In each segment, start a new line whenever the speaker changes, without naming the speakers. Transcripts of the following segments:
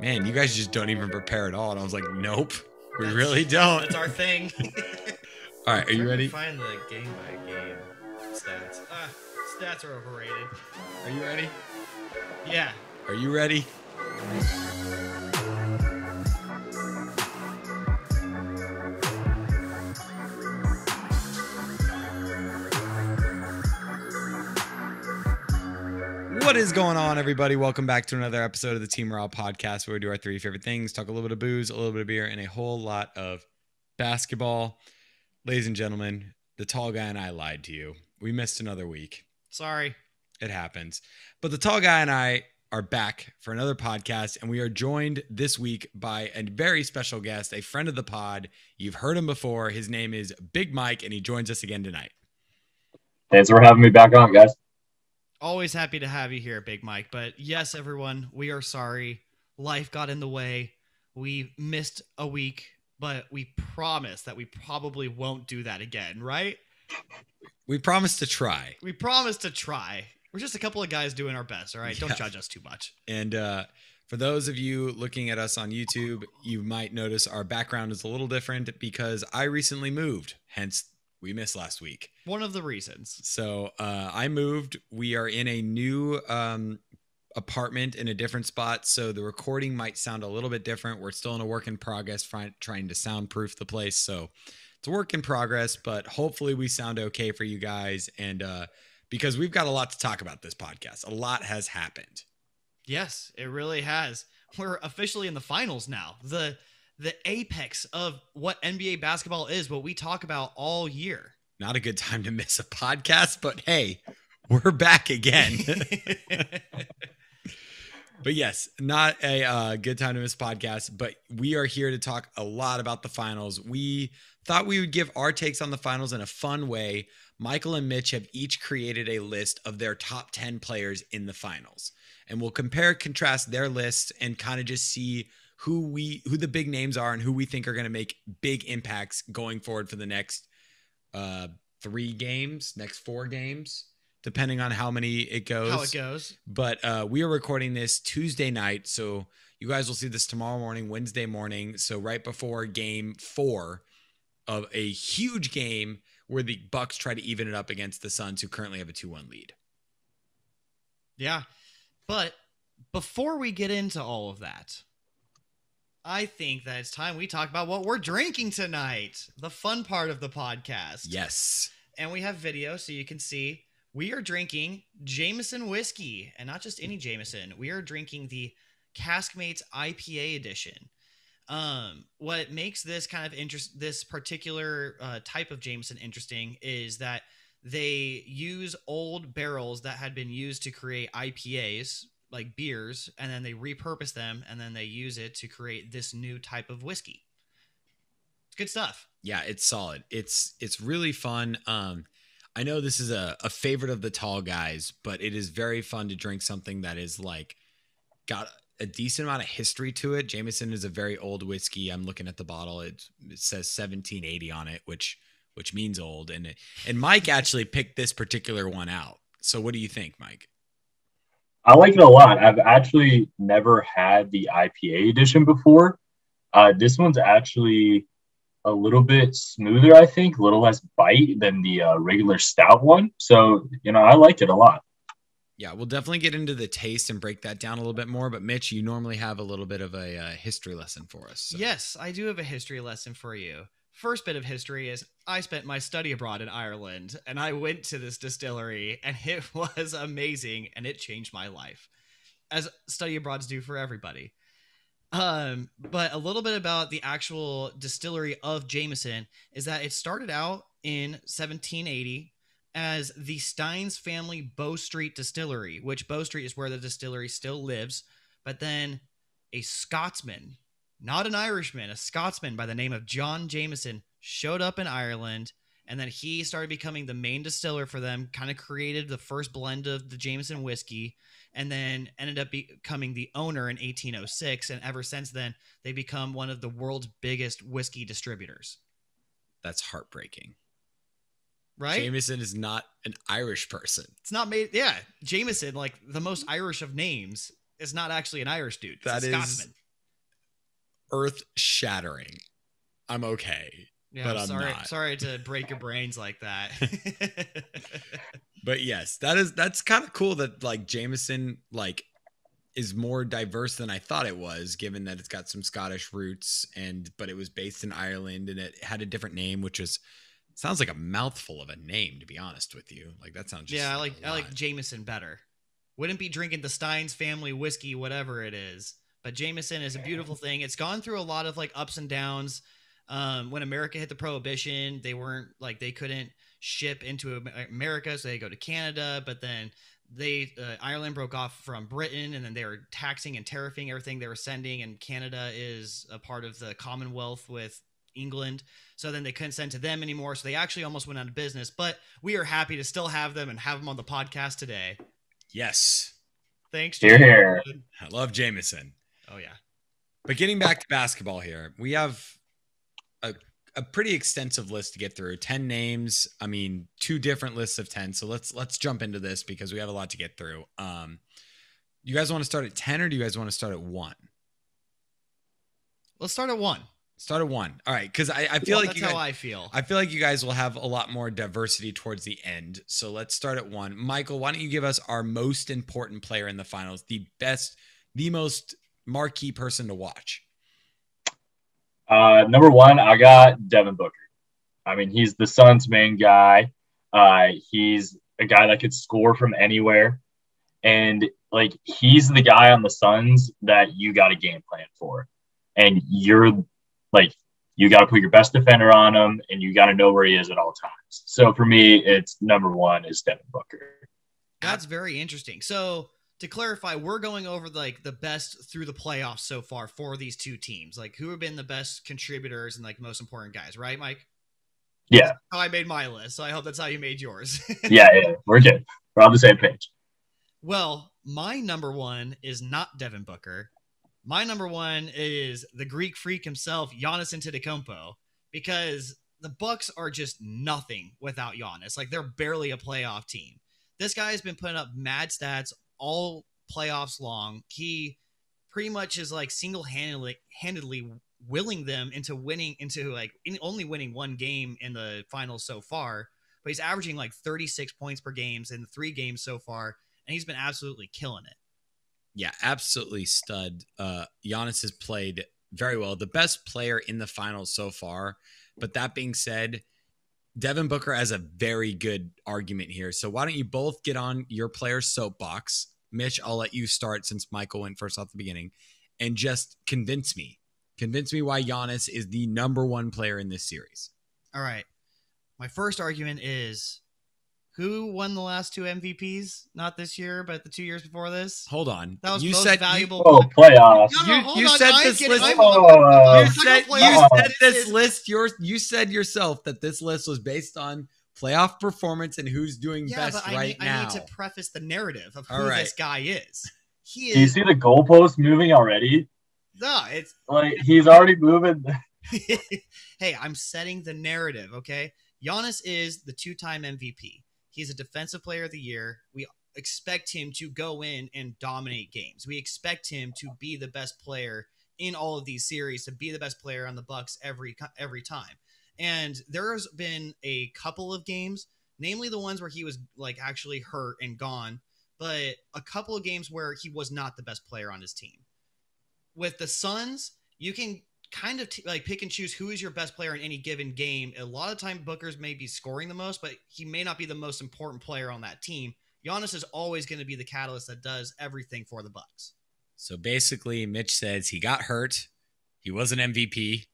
Man, you guys just don't even prepare at all. And I was like, nope, we
That's-
really don't.
That's our thing.
All right, are you ready?
Find the game by game stats. Ah, stats are overrated.
Are you ready?
Yeah.
Are you ready? What is going on, everybody? Welcome back to another episode of the Team Morale podcast where we do our three favorite things talk a little bit of booze, a little bit of beer, and a whole lot of basketball. Ladies and gentlemen, the tall guy and I lied to you. We missed another week.
Sorry.
It happens. But the tall guy and I are back for another podcast, and we are joined this week by a very special guest, a friend of the pod. You've heard him before. His name is Big Mike, and he joins us again tonight.
Thanks for having me back on, guys.
Always happy to have you here, Big Mike. But yes, everyone, we are sorry. Life got in the way. We missed a week, but we promise that we probably won't do that again, right?
We promise to try.
We promise to try. We're just a couple of guys doing our best, all right?
Yeah.
Don't judge us too much.
And uh, for those of you looking at us on YouTube, you might notice our background is a little different because I recently moved, hence, we missed last week.
One of the reasons.
So uh, I moved. We are in a new um, apartment in a different spot, so the recording might sound a little bit different. We're still in a work in progress, trying trying to soundproof the place. So it's a work in progress, but hopefully we sound okay for you guys. And uh, because we've got a lot to talk about this podcast, a lot has happened.
Yes, it really has. We're officially in the finals now. The the apex of what NBA basketball is, what we talk about all year.
Not a good time to miss a podcast, but hey, we're back again. But yes, not a uh, good time to miss podcast. But we are here to talk a lot about the finals. We thought we would give our takes on the finals in a fun way. Michael and Mitch have each created a list of their top 10 players in the finals. And we'll compare, contrast their lists and kind of just see who we who the big names are and who we think are going to make big impacts going forward for the next uh three games, next four games, depending on how many it goes
How it goes.
but uh, we are recording this Tuesday night, so you guys will see this tomorrow morning, Wednesday morning. So right before Game Four of a huge game where the Bucks try to even it up against the Suns, who currently have a two-one lead.
Yeah. But before we get into all of that, I think that it's time we talk about what we're drinking tonight. The fun part of the podcast.
Yes,
And we have video so you can see we are drinking Jameson whiskey and not just any Jameson. We are drinking the Caskmates IPA edition. Um, what makes this kind of interest, this particular uh, type of Jameson interesting is that they use old barrels that had been used to create IPAs, like beers, and then they repurpose them and then they use it to create this new type of whiskey. It's good stuff.
yeah, it's solid. It's it's really fun. Um, I know this is a, a favorite of the tall guys, but it is very fun to drink something that is like got a decent amount of history to it. Jameson is a very old whiskey. I'm looking at the bottle. It, it says 1780 on it, which which means old. And it, and Mike actually picked this particular one out. So what do you think, Mike?
I like it a lot. I've actually never had the IPA edition before. Uh, this one's actually a little bit smoother, I think, a little less bite than the uh, regular stout one. So, you know, I like it a lot.
Yeah, we'll definitely get into the taste and break that down a little bit more. But Mitch, you normally have a little bit of a uh, history lesson for us. so-
Yes, I do have a history lesson for you. First bit of history is I spent my study abroad in Ireland and I went to this distillery and it was amazing and it changed my life. As study abroads do for everybody. Um, but a little bit about the actual distillery of Jameson is that it started out in 1780 as the Steins family Bow Street Distillery, which Bow Street is where the distillery still lives. But then a Scotsman, not an Irishman, a Scotsman by the name of John Jameson showed up in Ireland. And then he started becoming the main distiller for them, kind of created the first blend of the Jameson whiskey, and then ended up becoming the owner in 1806. And ever since then, they become one of the world's biggest whiskey distributors.
That's heartbreaking.
Right?
Jameson is not an Irish person.
It's not made. Yeah, Jameson, like the most Irish of names, is not actually an Irish dude. It's
That is-
Scotsman.
Earth shattering. I'm okay.
Yeah,
but
I'm sorry.
not.
Sorry to break your brains like that.
But yes, that is that's kind of cool that like Jameson like is more diverse than I thought it was, given that it's got some Scottish roots and but it was based in Ireland and it had a different name, which is sounds like a mouthful of a name, to be honest with you. Like that sounds just
yeah, I like I like. Jameson better. Wouldn't be drinking the Steins family whiskey, whatever it is. But Jameson is a beautiful thing. It's gone through a lot of like ups and downs. Um, when America hit the prohibition, they weren't like they couldn't ship into America, so they go to Canada. But then they uh, Ireland broke off from Britain, and then they were taxing and tariffing everything they were sending. And Canada is a part of the Commonwealth with England, so then they couldn't send to them anymore. So they actually almost went out of business. But we are happy to still have them and have them on the podcast today.
Yes.
Thanks,
Here,
Jameson.
here.
I love Jameson.
Oh yeah.
But getting back to basketball here, we have a, a pretty extensive list to get through. 10 names. I mean, two different lists of 10. So let's let's jump into this because we have a lot to get through. Um you guys want to start at 10 or do you guys want to start at 1?
Let's start at one.
Start at 1. All right, cuz I, I feel like
that's
you
how I feel.
I feel like you guys will have a lot more diversity towards the end. So let's start at 1. Michael, why don't you give us our most important player in the finals, the best the most marquee person to watch?
Uh, number one, I got Devin Booker. I mean, he's the Suns' main guy. Uh, he's a guy that could score from anywhere, and like he's the guy on the Suns that you got a game plan for, and you're like you got to put your best defender on him, and you got to know where he is at all times. So for me, it's number one is Devin Booker.
That's very interesting. So to clarify, we're going over like the best through the playoffs so far for these two teams. Like who have been the best contributors and like most important guys, right, Mike?
Yeah,
How I made my list, so I hope that's how you made yours.
yeah, yeah, we're good. We're on the same page.
well, my number one is not Devin Booker. My number one is the Greek freak himself, Giannis Antetokounmpo, because the Bucks are just nothing without Giannis. Like they're barely a playoff team. This guy has been putting up mad stats all playoffs long. He pretty much is like single-handedly handedly willing them into winning into like in, only winning one game in the finals so far but he's averaging like 36 points per games in three games so far and he's been absolutely killing it
Yeah, absolutely stud. Uh Giannis has played very well. The best player in the finals so far. But that being said, Devin Booker has a very good argument here. So why don't you both get on your player's soapbox? Mitch, I'll let you start since Michael went first off the beginning and just convince me. Convince me why Giannis is the number one player in this series.
all right my first argument is who won the last two mvps not this year but the two years before this
Hold on.
that was
you
most
said
valuable
Oh, playoffs.
No, no,
You- you said
I'm
this
kidding.
list-
Oh, uh,
You, said you said this
This
list. Your you said yourself that this list was based on playoff performance and who's doing
yeah
best
but I,
right
need,
now.
I need to preface the narrative of who
All right.
this guy is he
Do you see the goalpost moving already?
no it's
Like he's already moving.
hey, I'm setting the narrative, okay? Giannis is the two-time MVP. He's a defensive player of the year. We expect him to go in and dominate games. We expect him to be the best player in all of these series, to be the best player on the Bucks every every time. And there's been a couple of games, namely the ones where he was like actually hurt and gone, but a couple of games where he was not the best player on his team. With the Suns, you can kind of t- like pick and choose who is your best player in any given game. A lot of time, Booker's may be scoring the most, but he may not be the most important player on that team. Giannis is always going to be the catalyst that does everything for the Bucks.
so basically, Mitch says he got hurt. He was an MVP,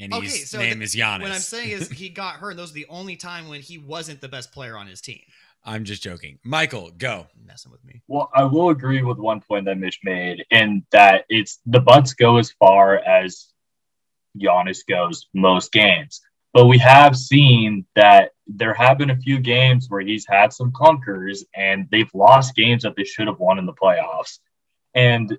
and
Okay,
his
so
name
the-
is Giannis.
What I'm saying is he got hurt. And those are the only time when he wasn't the best player on his team.
I'm just joking. Michael, go.
Messing with me.
Well, I will agree with one point that Mitch made, in that it's the Bucks go as far as Giannis goes most games. But we have seen that there have been a few games where he's had some clunkers and they've lost games that they should have won in the playoffs. And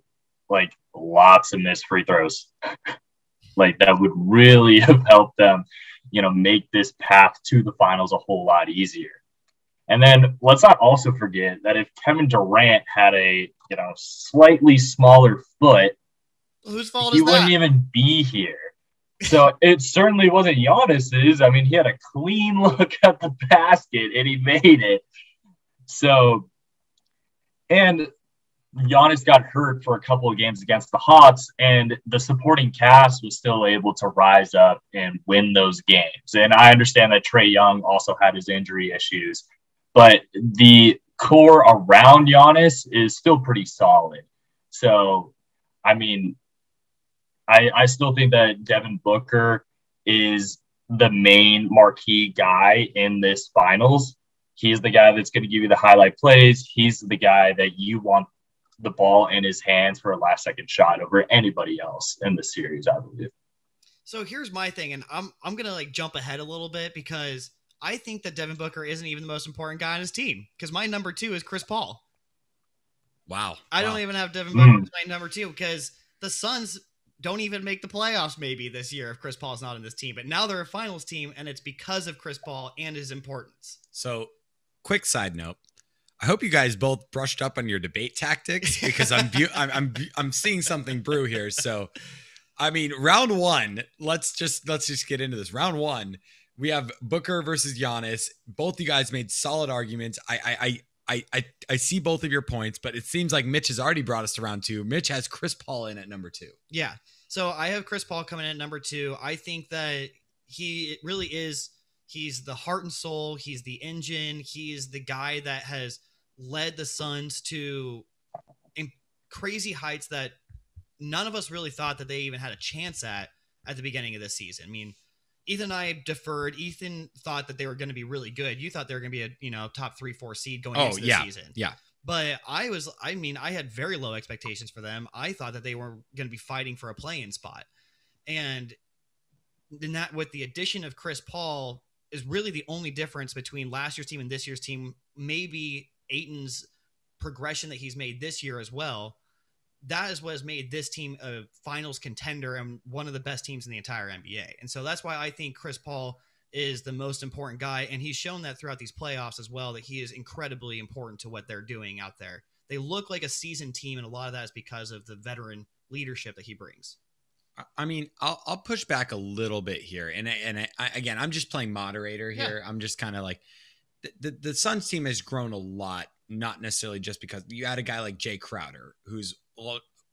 like lots of missed free throws. like that would really have helped them, you know, make this path to the finals a whole lot easier. And then let's not also forget that if Kevin Durant had a you know slightly smaller foot,
Whose fault
he wouldn't
that?
even be here. So it certainly wasn't Giannis's. I mean, he had a clean look at the basket and he made it. So, and Giannis got hurt for a couple of games against the Hawks, and the supporting cast was still able to rise up and win those games. And I understand that Trae Young also had his injury issues, but the core around Giannis is still pretty solid. So, I mean, I, I still think that Devin Booker is the main marquee guy in this finals. He's the guy that's going to give you the highlight plays. He's the guy that you want the ball in his hands for a last second shot over anybody else in the series, I believe.
So here's my thing, and I'm I'm gonna like jump ahead a little bit because I think that Devin Booker isn't even the most important guy on his team. Because my number two is Chris Paul.
Wow.
I
Wow.
don't even have Devin
Mm.
Booker as my number two because the Suns don't even make the playoffs maybe this year if Chris Paul's not in this team. But now they're a finals team, and it's because of Chris Paul and his importance.
So, quick side note. I hope you guys both brushed up on your debate tactics because I'm bu- I'm, I'm I'm seeing something brew here. So, I mean, round one. Let's just let's just get into this. Round one, we have Booker versus Giannis. Both you guys made solid arguments. I I I I I, I see both of your points, but it seems like Mitch has already brought us around to round two. Mitch has Chris Paul in at number two.
Yeah. So I have Chris Paul coming in at number two. I think that he really is. He's the heart and soul. He's the engine. He's the guy that has led the Suns to crazy heights that none of us really thought that they even had a chance at at the beginning of this season. I mean, Ethan and I deferred. Ethan thought that they were going to be really good. You thought they were going to be a you know top three, four seed going
Oh,
into the
yeah.
season.
Yeah.
But I was, I mean, I had very low expectations for them. I thought that they were going to be fighting for a play-in spot, and then that with the addition of Chris Paul is really the only difference between last year's team and this year's team. Maybe Ayton's progression that he's made this year as well. That is what has made this team a finals contender and one of the best teams in the entire NBA. And so that's why I think Chris Paul is the most important guy. And he's shown that throughout these playoffs as well, that he is incredibly important to what they're doing out there. They look like a seasoned team, and a lot of that is because of the veteran leadership that he brings.
I- mean, I'll I'll push back a little bit here, and and I, I- again, I'm just playing moderator
Yeah.
here. I'm just kind of like the, the the Suns team has grown a lot, not necessarily just because you had a guy like Jay Crowder, who's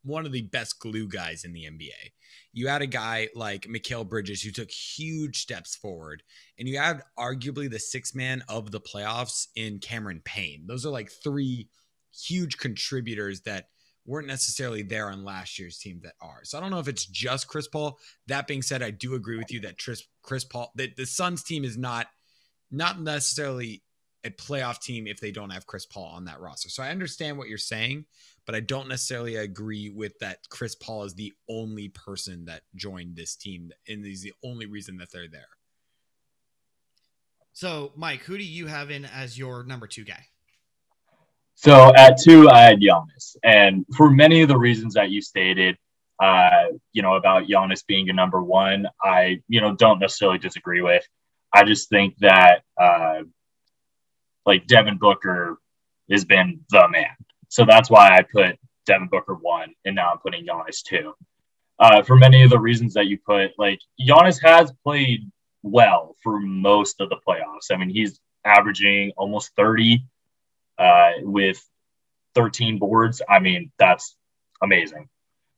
one of the best glue guys in the NBA. You had a guy like Mikal Bridges who took huge steps forward, and you had arguably the six man of the playoffs in Cameron Payne. Those are like three huge contributors that weren't necessarily there on last year's team that are. So I don't know if it's just Chris Paul. That being said, I do agree with you that Chris Chris Paul that the Suns team is not not necessarily a playoff team if they don't have Chris Paul on that roster. So I understand what you're saying, but I don't necessarily agree with that Chris Paul is the only person that joined this team and is the only reason that they're there.
So, Mike, who do you have in as your number two guy?
So at two, I had Giannis, and for many of the reasons that you stated, uh, you know, about Giannis being a number one, I you know don't necessarily disagree with. I just think that uh, like Devin Booker has been the man, so that's why I put Devin Booker one, and now I'm putting Giannis two. Uh, for many of the reasons that you put, like Giannis has played well for most of the playoffs. I mean, he's averaging almost 30 uh, with 13 boards. I mean, that's amazing.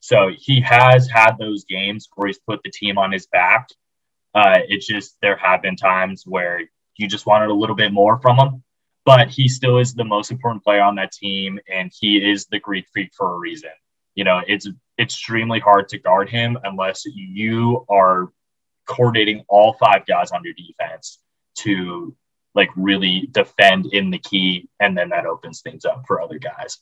So he has had those games where he's put the team on his back. Uh, it's just there have been times where you just wanted a little bit more from him, but he still is the most important player on that team, and he is the Greek freak for a reason. You know, it's extremely hard to guard him unless you are coordinating all five guys on your defense to like really defend in the key, and then that opens things up for other guys.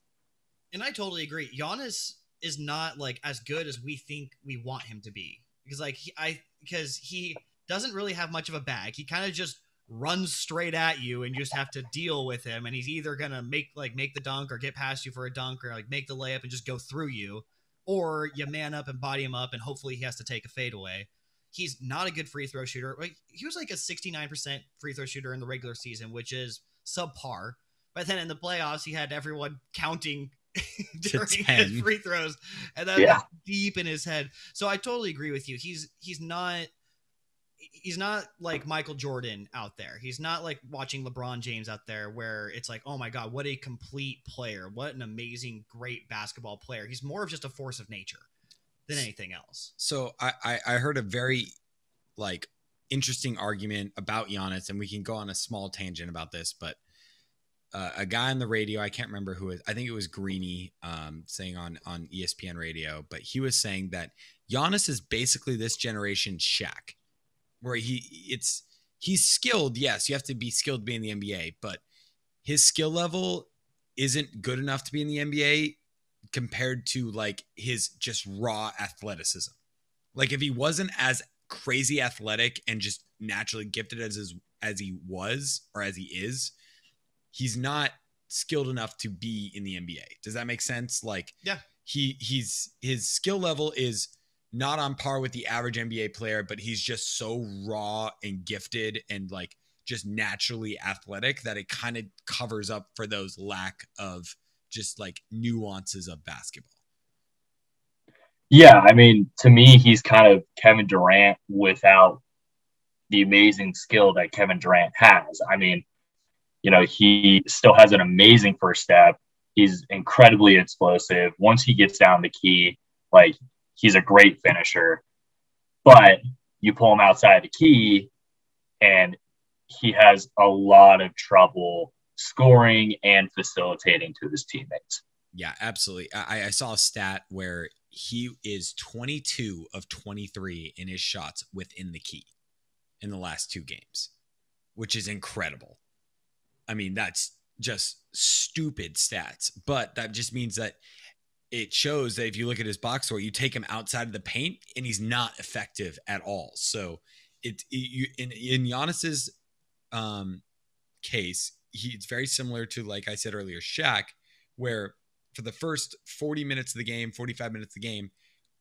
And I totally agree. Giannis is not like as good as we think we want him to be because like he, I because he doesn't really have much of a bag. He kind of just runs straight at you and you just have to deal with him and he's either going to make like make the dunk or get past you for a dunk or like make the layup and just go through you or you man up and body him up and hopefully he has to take a fadeaway. He's not a good free throw shooter. Like he was like a 69% free throw shooter in the regular season, which is subpar. But then in the playoffs, he had everyone counting during his free throws, and that
Yeah.
was deep in his head. So I totally agree with you. He's he's not he's not like Michael Jordan out there. He's not like watching LeBron James out there where it's like, oh my God, what a complete player. What an amazing, great basketball player. He's more of just a force of nature than anything else.
So I, I I heard a very like interesting argument about Giannis, and we can go on a small tangent about this, but uh, a guy on the radio, I can't remember who it, I think it was Greeny, um, saying on on ESPN radio, but he was saying that Giannis is basically this generation's Shaq, where he it's he's skilled. Yes, you have to be skilled to be in the NBA, but his skill level isn't good enough to be in the NBA compared to like his just raw athleticism. Like if he wasn't as crazy athletic and just naturally gifted as his, as he was or as he is, he's not skilled enough to be in the NBA. Does that make sense? Like
Yeah.
he he's his skill level is not on par with the average NBA player, but he's just so raw and gifted and like just naturally athletic that it kind of covers up for those lack of just like nuances of basketball.
Yeah, I mean, to me, he's kind of Kevin Durant without the amazing skill that Kevin Durant has. I mean, you know, he still has an amazing first step. He's incredibly explosive. Once he gets down the key, like he's a great finisher. But you pull him outside the key, and he has a lot of trouble scoring and facilitating to his teammates.
Yeah, absolutely. I, I saw a stat where he is 22 of 23 in his shots within the key in the last two games, which is incredible. I mean, that's just stupid stats, but that just means that it shows that if you look at his box score, you take him outside of the paint and he's not effective at all. So it, it you in in Giannis's um, case, he, it's very similar to like I said earlier, Shaq, where for the first 40 minutes of the game, 45 minutes of the game,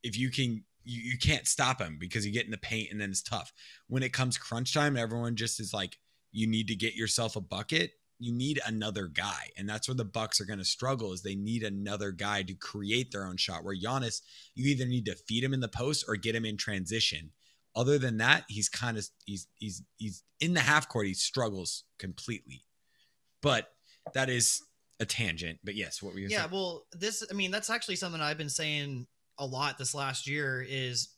if you can you, you can't stop him because you get in the paint and then it's tough. When it comes crunch time, everyone just is like, you need to get yourself a bucket. You need another guy. And that's where the Bucks are going to struggle is they need another guy to create their own shot. Where Giannis, you either need to feed him in the post or get him in transition. Other than that, he's kind of he's he's he's in the half court, he struggles completely. But that is a tangent. But yes, what we were you
Yeah,
saying?
well, this I mean that's actually something I've been saying a lot this last year is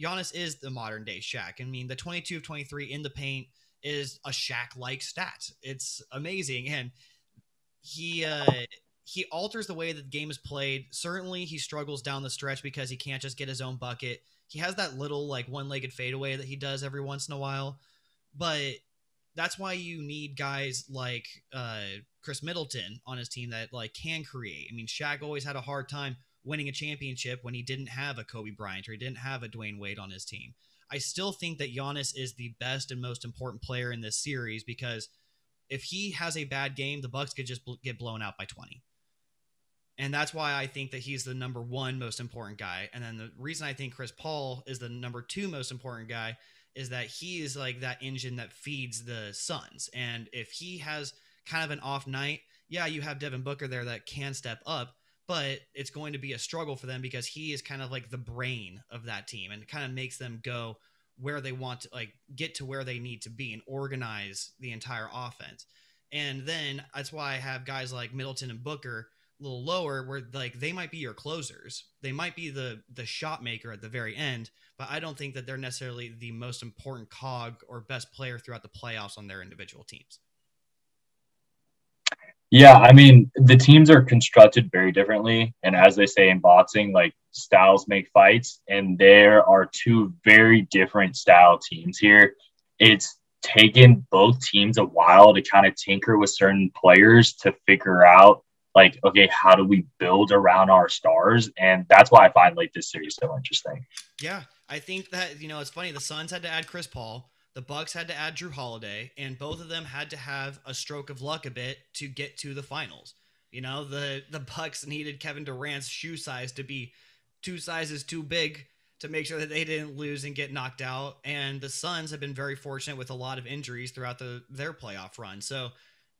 Giannis is the modern day Shaq. I mean, the 22 of 23 in the paint is a Shaq like stat. It's amazing and he uh he alters the way that the game is played. Certainly he struggles down the stretch because he can't just get his own bucket. He has that little like one-legged fadeaway that he does every once in a while. But that's why you need guys like uh Khris Middleton on his team that like can create. I mean, Shaq always had a hard time winning a championship when he didn't have a Kobe Bryant or he didn't have a Dwyane Wade on his team. I still think that Giannis is the best and most important player in this series because if he has a bad game, the Bucks could just bl- get blown out by 20. And that's why I think that he's the number one most important guy. And then the reason I think Chris Paul is the number two most important guy is that he is like that engine that feeds the Suns. And if he has kind of an off night, yeah, you have Devin Booker there that can step up, but it's going to be a struggle for them because he is kind of like the brain of that team and kind of makes them go where they want to like get to where they need to be and organize the entire offense. And then that's why I have guys like Middleton and Booker a little lower where like they might be your closers. They might be the the shot maker at the very end, but I don't think that they're necessarily the most important cog or best player throughout the playoffs on their individual teams.
Yeah, I mean, the teams are constructed very differently. And as they say in boxing, like styles make fights. And there are two very different style teams here. It's taken both teams a while to kind of tinker with certain players to figure out, like, okay, how do we build around our stars? And that's why I find like this series so interesting.
Yeah, I think that you know it's funny. The Suns had to add Chris Paul, the Bucks had to add Jrue Holiday, and both of them had to have a stroke of luck a bit to get to the finals. You know, the the Bucks needed Kevin Durant's shoe size to be two sizes too big to make sure that they didn't lose and get knocked out. And the Suns have been very fortunate with a lot of injuries throughout the their playoff run. So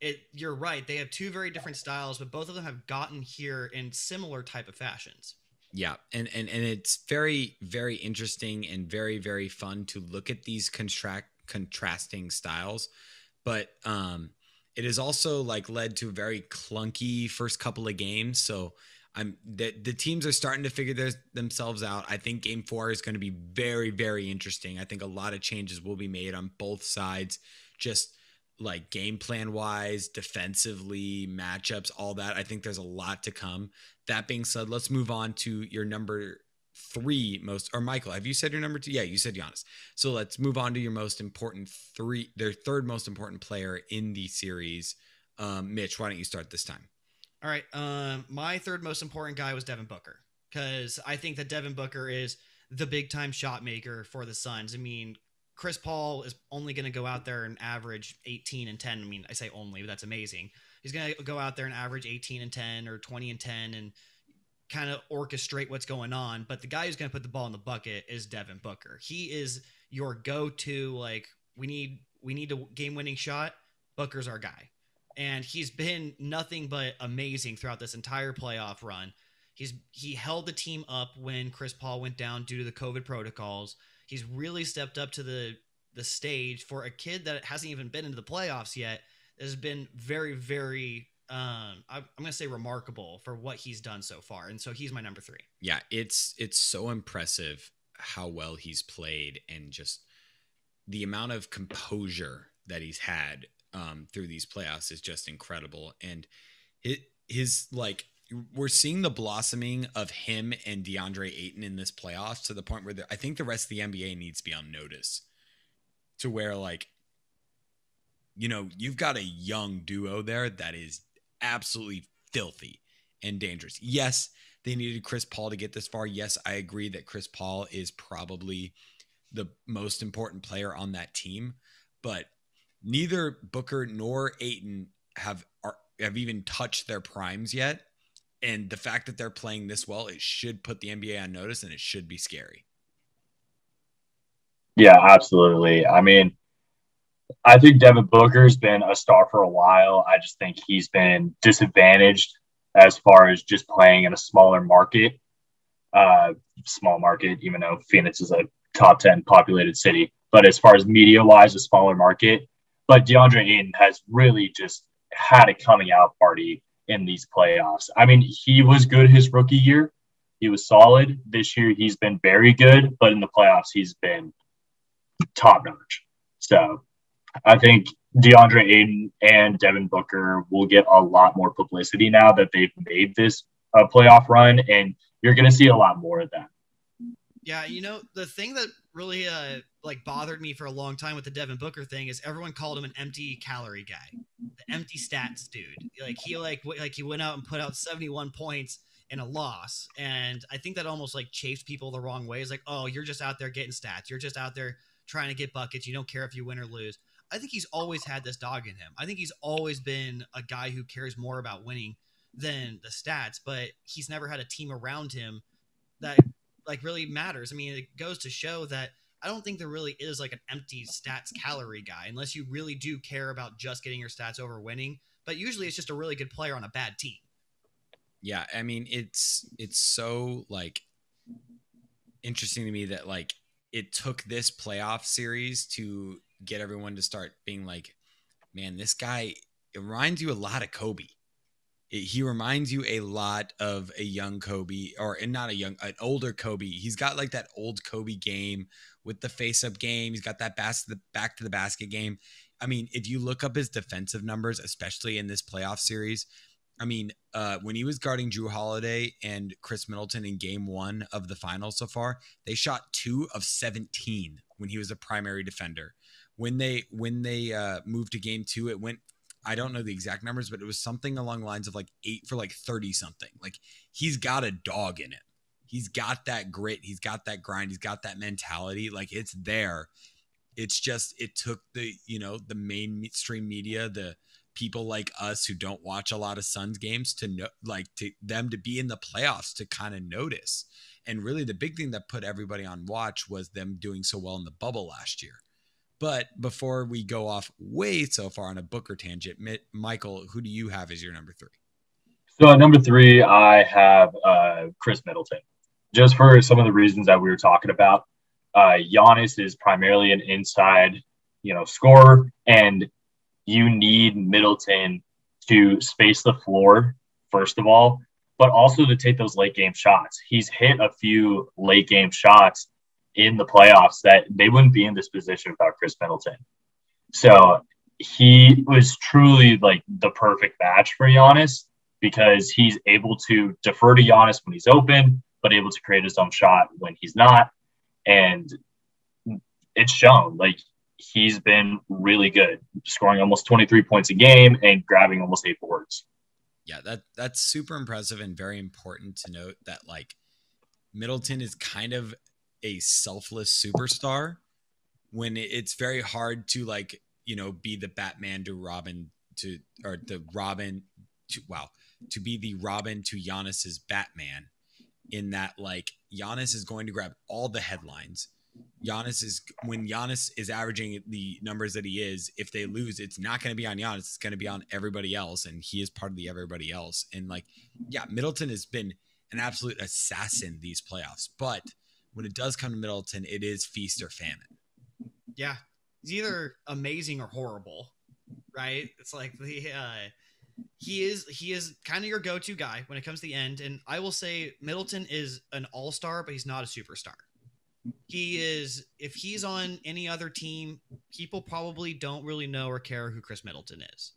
it you're right. They have two very different styles, but both of them have gotten here in similar type of fashions.
Yeah, and and and it's very very interesting and very very fun to look at these contract contrasting styles, but um, it has also like led to a very clunky first couple of games. So I'm the the teams are starting to figure their, themselves out. I think Game Four is going to be very very interesting. I think a lot of changes will be made on both sides. Just like game plan wise, defensively, matchups, all that. I think there's a lot to come. That being said, let's move on to your number three most or Michael, have you said your number two? Yeah, you said Giannis. So let's move on to your most important three, their third most important player in the series. Um, Mitch, why don't you start this time?
All right. Um, my third most important guy was Devin Booker because I think that Devin Booker is the big time shot maker for the Suns. I mean, Chris Paul is only going to go out there and average 18 and 10. I mean, I say only, but that's amazing. He's going to go out there and average 18 and 10 or 20 and 10 and kind of orchestrate what's going on. But the guy who's going to put the ball in the bucket is Devin Booker. He is your go-to. Like we need we need a game-winning shot. Booker's our guy, and he's been nothing but amazing throughout this entire playoff run. He's he held the team up when Chris Paul went down due to the COVID protocols. He's really stepped up to the the stage for a kid that hasn't even been into the playoffs yet. Has been very, very um, I, am gonna say remarkable for what he's done so far, and so he's my number three.
Yeah, it's it's so impressive how well he's played, and just the amount of composure that he's had um, through these playoffs is just incredible. And it his like we're seeing the blossoming of him and DeAndre Ayton in this playoffs to the point where I think the rest of the NBA needs to be on notice to where like you know you've got a young duo there that is absolutely filthy and dangerous. Yes, they needed Chris Paul to get this far. Yes, I agree that Chris Paul is probably the most important player on that team, but neither Booker nor Ayton have are, have even touched their primes yet and the fact that they're playing this well, it should put the NBA on notice and it should be scary.
Yeah, absolutely. I mean, I think Devin Booker's been a star for a while. I just think he's been disadvantaged as far as just playing in a smaller market, uh, small market, even though Phoenix is a top 10 populated city. But as far as media wise, a smaller market. But DeAndre Ayton has really just had a coming out party in these playoffs. I mean, he was good his rookie year. He was solid. This year, he's been very good, but in the playoffs, he's been top notch. So I think DeAndre Ayton and Devin Booker will get a lot more publicity now that they've made this uh, playoff run, and you're going to see a lot more of that.
Yeah, you know the thing that really uh, like bothered me for a long time with the Devin Booker thing is everyone called him an empty calorie guy, the empty stats dude. Like he like w- like he went out and put out 71 points in a loss, and I think that almost like chafed people the wrong way. It's like, oh, you're just out there getting stats. You're just out there trying to get buckets. You don't care if you win or lose. I think he's always had this dog in him. I think he's always been a guy who cares more about winning than the stats, but he's never had a team around him that like really matters. I mean, it goes to show that I don't think there really is like an empty stats calorie guy unless you really do care about just getting your stats over winning. But usually it's just a really good player on a bad team.
Yeah, I mean it's it's so like interesting to me that like it took this playoff series to get everyone to start being like, man, this guy it reminds you a lot of Kobe he reminds you a lot of a young Kobe or not a young an older Kobe. He's got like that old Kobe game with the face up game. He's got that to the back to the basket game. I mean, if you look up his defensive numbers, especially in this playoff series, I mean, uh, when he was guarding Jrue Holiday and Khris Middleton in game one of the finals so far, they shot two of 17 when he was a primary defender. When they when they uh, moved to game two, it went I don't know the exact numbers, but it was something along the lines of like eight for like 30 something. Like he's got a dog in him. He's got that grit. He's got that grind. He's got that mentality. Like it's there. It's just, it took the, you know, the mainstream media, the people like us who don't watch a lot of Suns games to know, like to them to be in the playoffs to kind of notice. And really the big thing that put everybody on watch was them doing so well in the bubble last year But before we go off way so far on a Booker tangent, Michael, who do you have as your number three?
So number three, I have uh, Khris Middleton, just for some of the reasons that we were talking about. Uh, Giannis is primarily an inside, you know, scorer, and you need Middleton to space the floor first of all, but also to take those late game shots. He's hit a few late game shots in the playoffs that they wouldn't be in this position without Khris Middleton. So he was truly like the perfect match for Giannis because he's able to defer to Giannis when he's open, but able to create his own shot when he's not. And it's shown like he's been really good, scoring almost 23 points a game and grabbing almost eight boards.
Yeah, that that's super impressive and very important to note that like Middleton is kind of a selfless superstar when it's very hard to like, you know, be the Batman to Robin to or the Robin to wow, to be the Robin to Giannis's Batman in that like Giannis is going to grab all the headlines. Giannis is when Giannis is averaging the numbers that he is, if they lose, it's not going to be on Giannis, it's going to be on everybody else, and he is part of the everybody else. And like, yeah, Middleton has been an absolute assassin these playoffs, but when it does come to Middleton, it is feast or famine.
Yeah, he's either amazing or horrible, right? It's like the uh, he is he is kind of your go-to guy when it comes to the end and i will say middleton is an all-star but he's not a superstar he is if he's on any other team people probably don't really know or care who Khris middleton is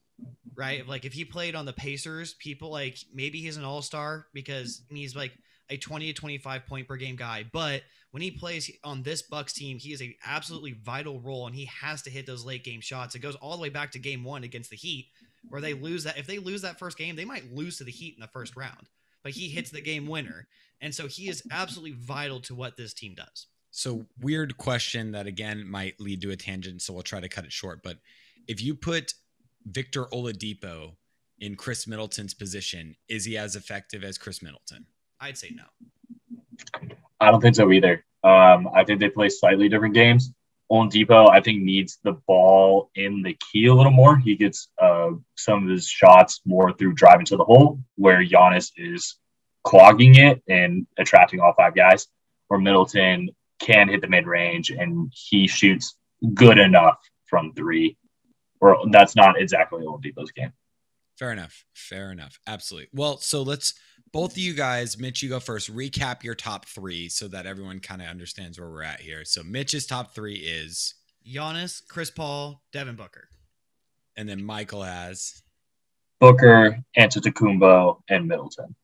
right like if he played on the pacers people like maybe he's an all-star because he's like a 20 to 25 point per game guy but when he plays on this bucks team he is a absolutely vital role and he has to hit those late game shots it goes all the way back to game one against the heat where they lose that. If they lose that first game, they might lose to the Heat in the first round. But he hits the game winner, and so he is absolutely vital to what this team does.
So weird question that again might lead to a tangent. So we'll try to cut it short. But if you put Victor Oladipo in Khris Middleton's position, is he as effective as Khris Middleton?
I'd say no.
I don't think so either. Um, I think they play slightly different games. Oladipo, I think, needs the ball in the key a little more. He gets uh, some of his shots more through driving to the hole, where Giannis is clogging it and attracting all five guys. Where Middleton can hit the mid range and he shoots good enough from three. Or that's not exactly Oladipo's game.
Fair enough. Fair enough. Absolutely. Well, so let's both of you guys, Mitch, you go first. Recap your top three so that everyone kind of understands where we're at here. So Mitch's top three is
Giannis, Chris Paul, Devin Booker.
And then Michael has
Booker, Antetokounmpo, and Middleton.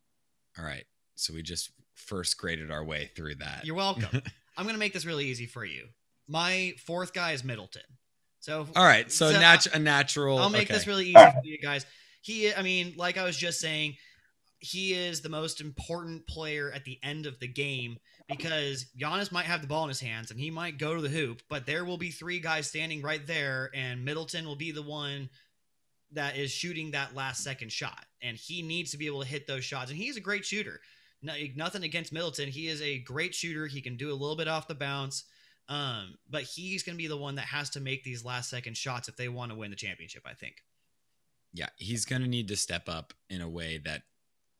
All right. So we just first graded our way through that.
You're welcome. I'm going to make this really easy for you. My fourth guy is Middleton. So
all right, so, so nat- a natural.
I'll make okay. this really easy for you guys. He, I mean, like I was just saying, he is the most important player at the end of the game because Giannis might have the ball in his hands and he might go to the hoop, but there will be three guys standing right there, and Middleton will be the one that is shooting that last second shot, and he needs to be able to hit those shots. And he's a great shooter. No, nothing against Middleton. He is a great shooter. He can do a little bit off the bounce. Um, but he's going to be the one that has to make these last second shots if they want to win the championship, I think.
Yeah, he's going to need to step up in a way that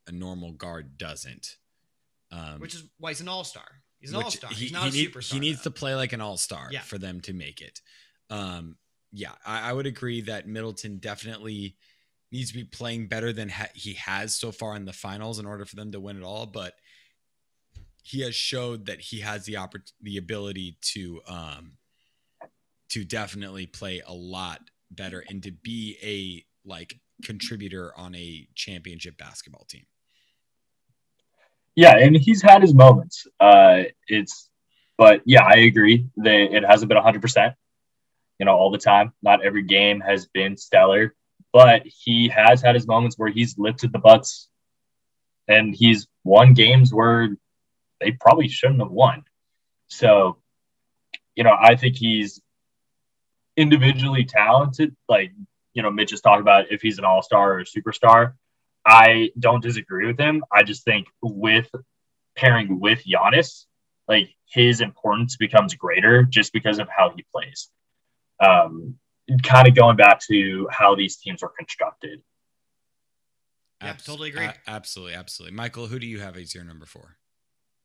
a normal guard doesn't.
Um, which is why he's an all star. He's an all star. He's not
he
a superstar.
He needs though. to play like an all star yeah. for them to make it. Um, yeah, I, I, would agree that Middleton definitely needs to be playing better than ha- he has so far in the finals in order for them to win it all. But he has showed that he has the oppor- the ability to um, to definitely play a lot better and to be a like contributor on a championship basketball team.
Yeah, and he's had his moments. Uh, it's, but yeah, I agree. that it hasn't been 100%, you know, all the time. Not every game has been stellar, but he has had his moments where he's lifted the Bucks, and he's won games where they probably shouldn't have won. So, you know, I think he's individually talented. Like, you know, Mitch is talking about if he's an all star or a superstar. I don't disagree with him. I just think with pairing with Giannis, like his importance becomes greater just because of how he plays. Um, kind of going back to how these teams are constructed.
Yeah, totally agree.
a- absolutely, absolutely. Michael, who do you have as your number four?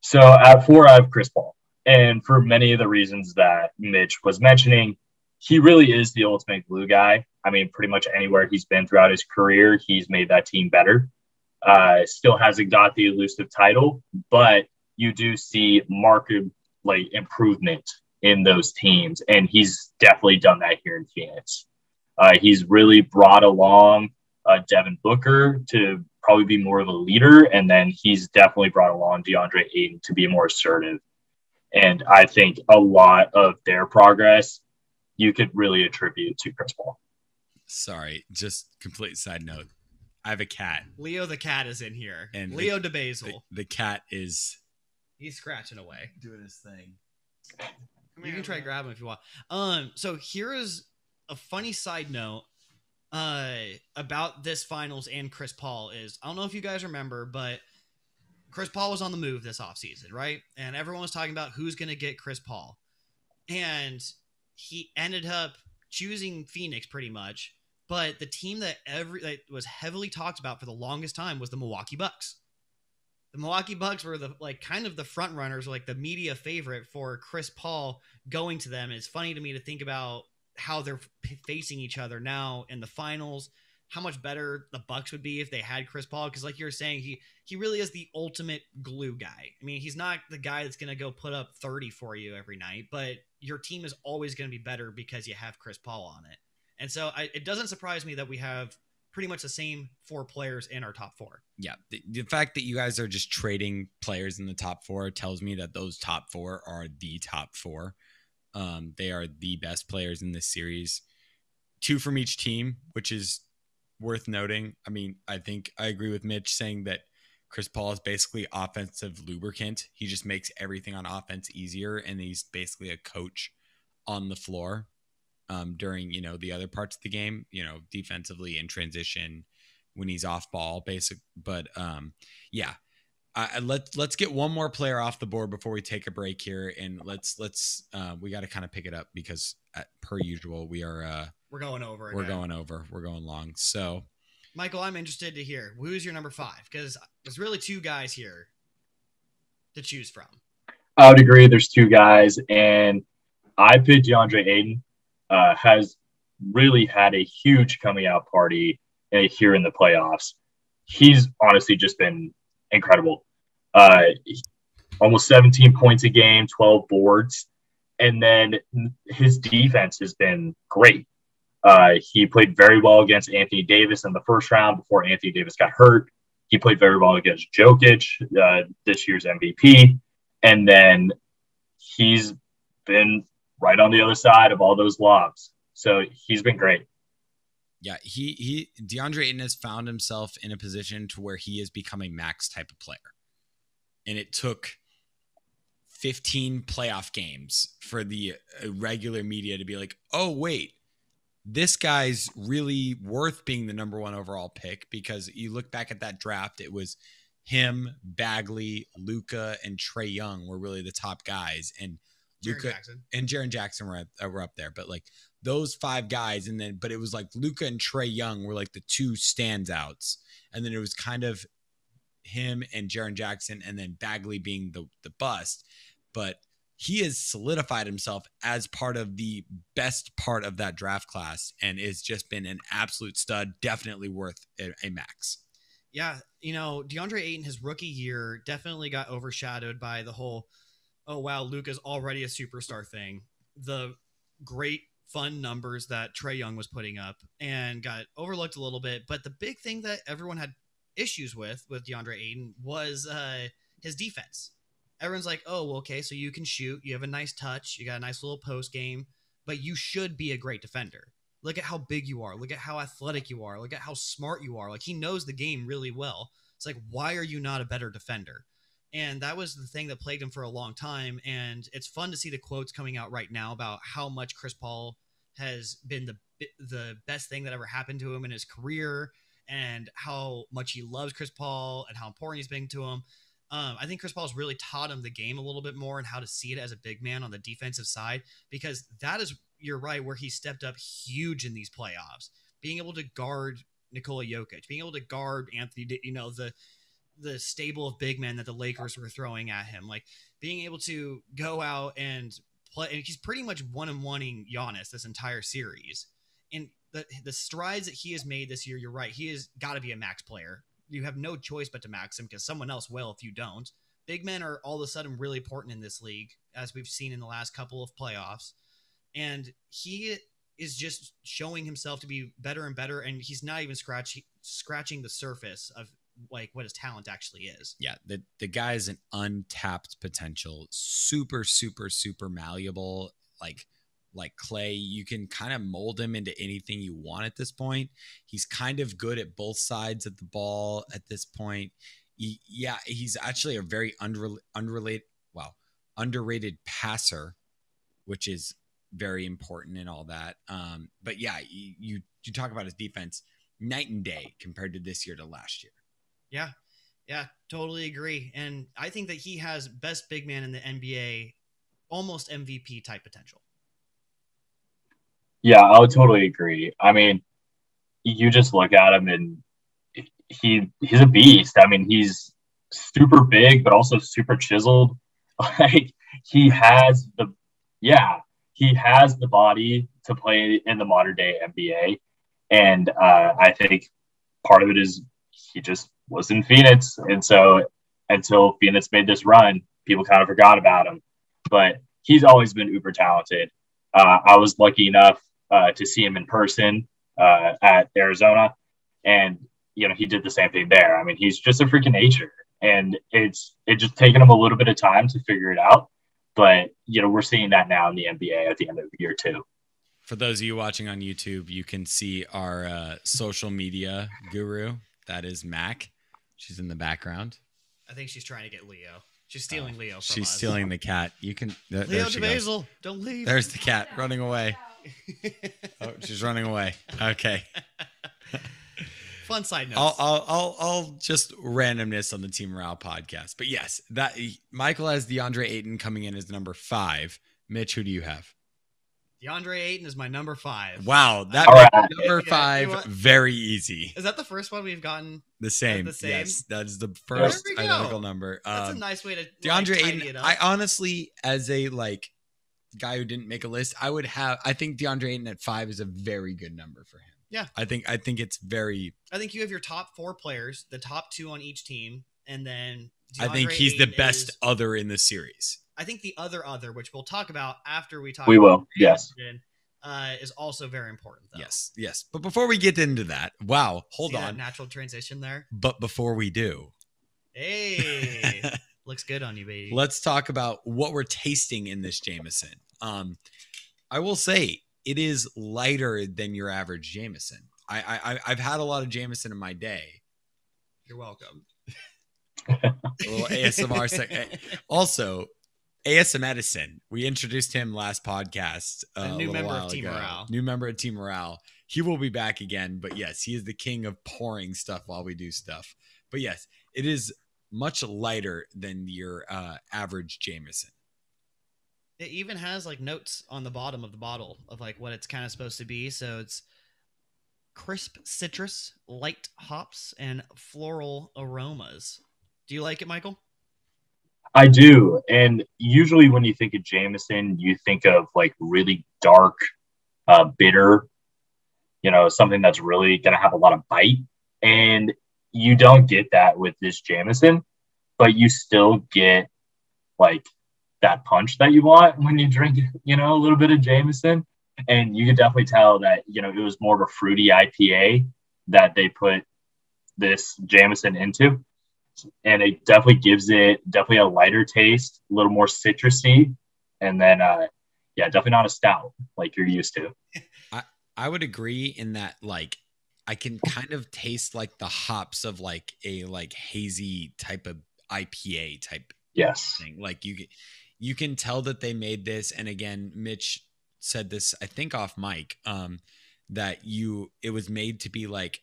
So at four, I have Chris Paul. And for many of the reasons that Mitch was mentioning, he really is the ultimate glue guy. I mean, pretty much anywhere he's been throughout his career, he's made that team better. Uh, still hasn't got the elusive title, but you do see marked like improvement in those teams, and he's definitely done that here in Phoenix. Uh, he's really brought along uh, Devin Booker to probably be more of a leader, and then he's definitely brought along DeAndre Ayton to be more assertive. And I think a lot of their progress you could really attribute to Chris Paul.
Sorry, just complete side note. I have a cat,
Leo the cat is in here.
And the-
Leo DeBasil.
the, the cat is
He's scratching away.
doing his thing.
you can try to grab him if you want. Um, so here is a funny side note uh about this finals and Chris Paul is I don't know if you guys remember, but Chris Paul was on the move this offseason, right? And everyone was talking about who's gonna get Chris Paul. And he ended up choosing Phoenix pretty much. But the team that every that was heavily talked about for the longest time was the Milwaukee Bucks. The Milwaukee Bucks were the like kind of the front runners, like the media favorite for Chris Paul going to them. And it's funny to me to think about how they're facing each other now in the finals. How much better the Bucks would be if they had Chris Paul? Because like you're saying, he he really is the ultimate glue guy. I mean, he's not the guy that's gonna go put up 30 for you every night, but your team is always gonna be better because you have Chris Paul on it. And so I, it doesn't surprise me that we have pretty much the same four players in our top four.
Yeah, the, the fact that you guys are just trading players in the top four tells me that those top four are the top four. Um, they are the best players in this series. Two from each team, which is worth noting. I mean, I think I agree with Mitch saying that Chris Paul is basically offensive lubricant. He just makes everything on offense easier, and he's basically a coach on the floor um, during you know the other parts of the game. You know, defensively in transition when he's off ball, basic. But um, yeah, I, I- let's let's get one more player off the board before we take a break here, and let's let's uh, we got to kind of pick it up because at, per usual we are uh,
We're going over.
we're
again.
going over, we're going long. So
Michael, I'm interested to hear who's your number five because there's really two guys here to choose from.
I would agree. There's two guys, and I picked DeAndre Ayton. Uh, has really had a huge coming out party uh, here in the playoffs. He's honestly just been incredible. Uh, almost 17 points a game, 12 boards, and then his defense has been great. Uh, he played very well against Anthony Davis in the first round before Anthony Davis got hurt. He played very well against Jokic, uh, this year's MVP and then he's been right on the other side of all those lobs. So he's been great.
yeah, he he DeAndre Ayton has found himself in a position to where he is becoming max type of player, and it took 15 playoff games for the uh, regular media to be like, oh wait, this guy's really worth being the number one overall pick because you look back at that draft, it was him, Bagley, Luka, and Trae Young were really the top guys, and
Jaren Jackson.
and Jaren Jackson were, uh, were up there, but like those five guys, and then but it was like Luka and Trae Young were like the two standouts, and then it was kind of him and Jaren Jackson, and then Bagley being the the bust, but he has solidified himself as part of the best part of that draft class, and has just been an absolute stud, definitely worth a, a max.
Yeah, you know, DeAndre Ayton, his rookie year, definitely got overshadowed by the whole, oh, wow, Luka's already a superstar thing. The great, fun numbers that Trae Young was putting up and got overlooked a little bit. But the big thing that everyone had issues with, with DeAndre Ayton, was uh, his defense. Everyone's like, oh, well, okay, so you can shoot. You have a nice touch. You got a nice little post game, but you should be a great defender. Look at how big you are. Look at how athletic you are. Look at how smart you are. Like he knows the game really well. It's like, why are you not a better defender? And that was the thing that plagued him for a long time. And it's fun to see the quotes coming out right now about how much Chris Paul has been the the best thing that ever happened to him in his career, and how much he loves Chris Paul and how important he's been to him. Um, I think Chris Paul's really taught him the game a little bit more and how to see it as a big man on the defensive side because that is you're right, where he stepped up huge in these playoffs, being able to guard Nikola Jokic, being able to guard Anthony, you know, the the stable of big men that the Lakers were throwing at him, like being able to go out and play. And he's pretty much one and oneing Giannis this entire series. And the the strides that he has made this year, you're right, he has got to be a max player. You have no choice but to max him because someone else will if you don't. Big men are all of a sudden really important in this league, as we've seen in the last couple of playoffs. And he is just showing himself to be better and better, and he's not even scratching scratching the surface of like what his talent actually is.
Yeah, the the guy is an untapped potential, super super super malleable, like like Clay, you can kind of mold him into anything you want at this point. He's kind of good at both sides of the ball at this point. He, yeah, he's actually a very unre- unrelated, well, underrated passer, which is very important and all that. Um, but yeah, you you talk about his defense night and day compared to this year to last year.
Yeah, yeah, totally agree. And I think that he has best big man in the NBA, almost MVP type potential.
Yeah, I would totally agree. I mean, you just look at him and he he's a beast. I mean, he's super big, but also super chiseled. Like he has the yeah, he has the body to play in the modern day NBA, and uh, I think part of it is he just was in Phoenix, and so until Phoenix made this run, people kind of forgot about him. But he's always been uber talented. Uh, I was lucky enough uh, to see him in person uh, at Arizona, and you know he did the same thing there. I mean, he's just a freaking nature, and it's it just taken him a little bit of time to figure it out. But you know, we're seeing that now in the NBA at the end of the year too.
For those of you watching on YouTube, you can see our uh, social media guru. That is Mac. She's in the background.
I think she's trying to get Leo. She's stealing oh, Leo.
She's
us.
stealing the cat. You can. There,
Leo
there she goes.
Basil, don't leave.
There's the cat running away. Oh, she's running away. Okay.
Fun side note.
I'll, I'll, I'll, I'll just randomness on the Team Morale podcast. But yes, that Michael has DeAndre Ayton coming in as number five. Mitch, who do you have?
DeAndre Ayton is my number five.
Wow, that
right.
number
Yeah,
five
you want-
very easy.
Is that the first one we've gotten?
The same.
the same?
Yes, that is the first
we
identical number.
That's
Um,
a nice way to like,
DeAndre
tidy
Ayton.
it up.
I honestly, as a like guy who didn't make a list, I would have. I think DeAndre Ayton at five is a very good number for him.
Yeah.
I think I think it's very.
I think you have your top four players, the top two on each team, and then
I think
DeAndre
he's the best
is-
other in the series.
I think the other other, which we'll talk about after we talk.
We
about
will, yes.
Uh, is also very important. Though.
Yes, yes. But before we get into that, wow, hold
See that
on.
natural transition there.
But before we do,
Hey, looks good on you, baby.
let's talk about what we're tasting in this Jameson. Um, I will say it is lighter than your average Jameson. I, I I- I've had a lot of Jameson in my day.
You're welcome.
A little ASMR sec- eh, Also, ASM Edison. We introduced him last podcast. Uh,
A new
little
member of Team
ago.
Morale.
New member of Team Morale. He will be back again. But yes, he is the king of pouring stuff while we do stuff. But yes, it is much lighter than your uh, average Jameson.
It even has like notes on the bottom of the bottle of like what it's kind of supposed to be. So it's crisp citrus, light hops, and floral aromas. Do you like it, Michael?
I do. And usually when you think of Jameson, you think of like really dark, uh, bitter, you know, something that's really going to have a lot of bite. And you don't get that with this Jameson, but you still get like that punch that you want when you drink, you know, a little bit of Jameson. And you can definitely tell that, you know, it was more of a fruity IPA that they put this Jameson into and it definitely gives it definitely a lighter taste, a little more citrusy, and then uh, yeah, definitely not a stout like you're used to.
I I would agree in that like I can kind of taste like the hops of like a like hazy type of IPA type
Yes,
thing. Like you you can tell that they made this and again Mitch said this I think off mic um that you it was made to be like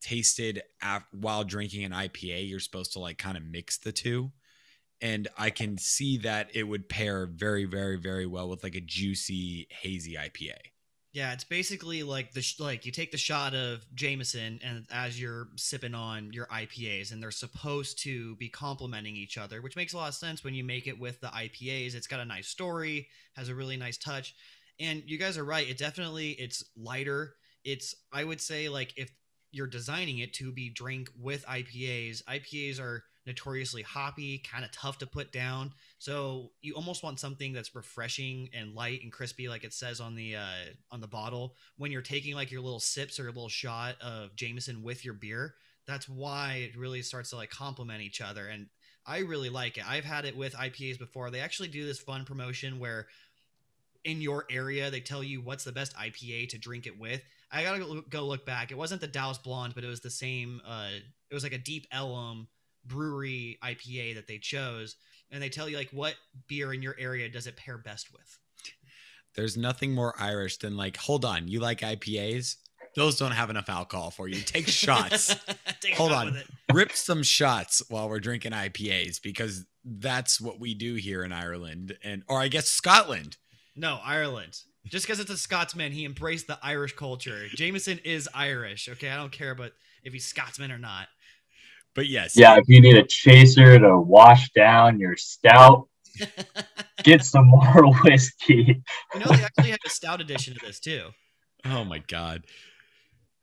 tasted af- while drinking an IPA you're supposed to like kind of mix the two and I can see that it would pair very, very, very well with like a juicy, hazy IPA.
Yeah, it's basically like the sh- like you take the shot of Jameson and as you're sipping on your IPAs, and they're supposed to be complementing each other, which makes a lot of sense when you make it with the IPAs. It's got a nice story, has a really nice touch, and you guys are right. It definitely it's lighter. It's I would say like if you're designing it to be drink with IPAs, IPAs are notoriously hoppy, kind of tough to put down. So you almost want something that's refreshing and light and crispy, like it says on the uh, on the bottle. When you're taking like your little sips or a little shot of Jameson with your beer, that's why it really starts to like complement each other. And I really like it. I've had it with IPAs before. They actually do this fun promotion where in your area they tell you what's the best IPA to drink it with. I gotta go look back. It wasn't the Dallas Blonde, but it was the same. Uh, it was like a Deep Ellum brewery IPA that they chose, and they tell you like what beer in your area does it pair best with.
There's nothing more Irish than like, hold on, you like IPAs? Those don't have enough alcohol for you. Take shots.
Take
hold
shot
on.
with it.
Rip some shots while we're drinking IPAs because that's what we do here in Ireland and or I guess Scotland.
No, Ireland. Just because it's a Scotsman, he embraced the Irish culture. Jameson is Irish. Okay, I don't care about if he's Scotsman or not.
But yes,
Yeah, if you need a chaser to wash down your stout, get some more whiskey.
You know, they actually have a stout edition of this too.
Oh my god.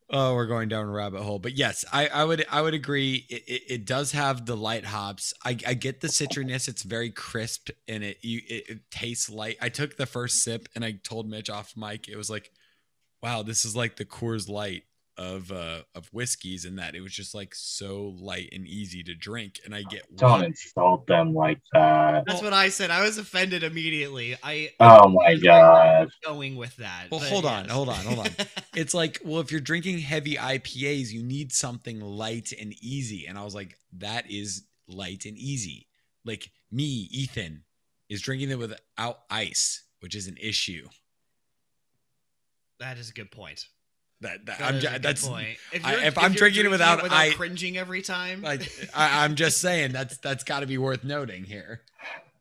Oh, we're going down a rabbit hole. But yes, I, I would I would agree. It, it, it does have the light hops. I, I get the citriness. It's very crisp and it you it, it tastes light. I took the first sip and I told Mitch off mic. It was like, wow, this is like the Coors Light of uh of whiskeys, and that it was just like so light and easy to drink. And I get
Don't
why-
insult them like that.
That's what I said. I was offended immediately. I
Oh my god.
going with that.
Well,
but
hold on, hold on, hold on. it's like, well, if you're drinking heavy IPAs, you need something light and easy. And I was like, that is light and easy. Like me, Ethan, is drinking it without ice, which is an issue.
that is a good point.
That, that
That
I'm
is
ju- that's
point. If,
I-
you're,
if I'm
you're
drinking it without I-
cringing every time,
like I, I'm just saying that's that's got to be worth noting here.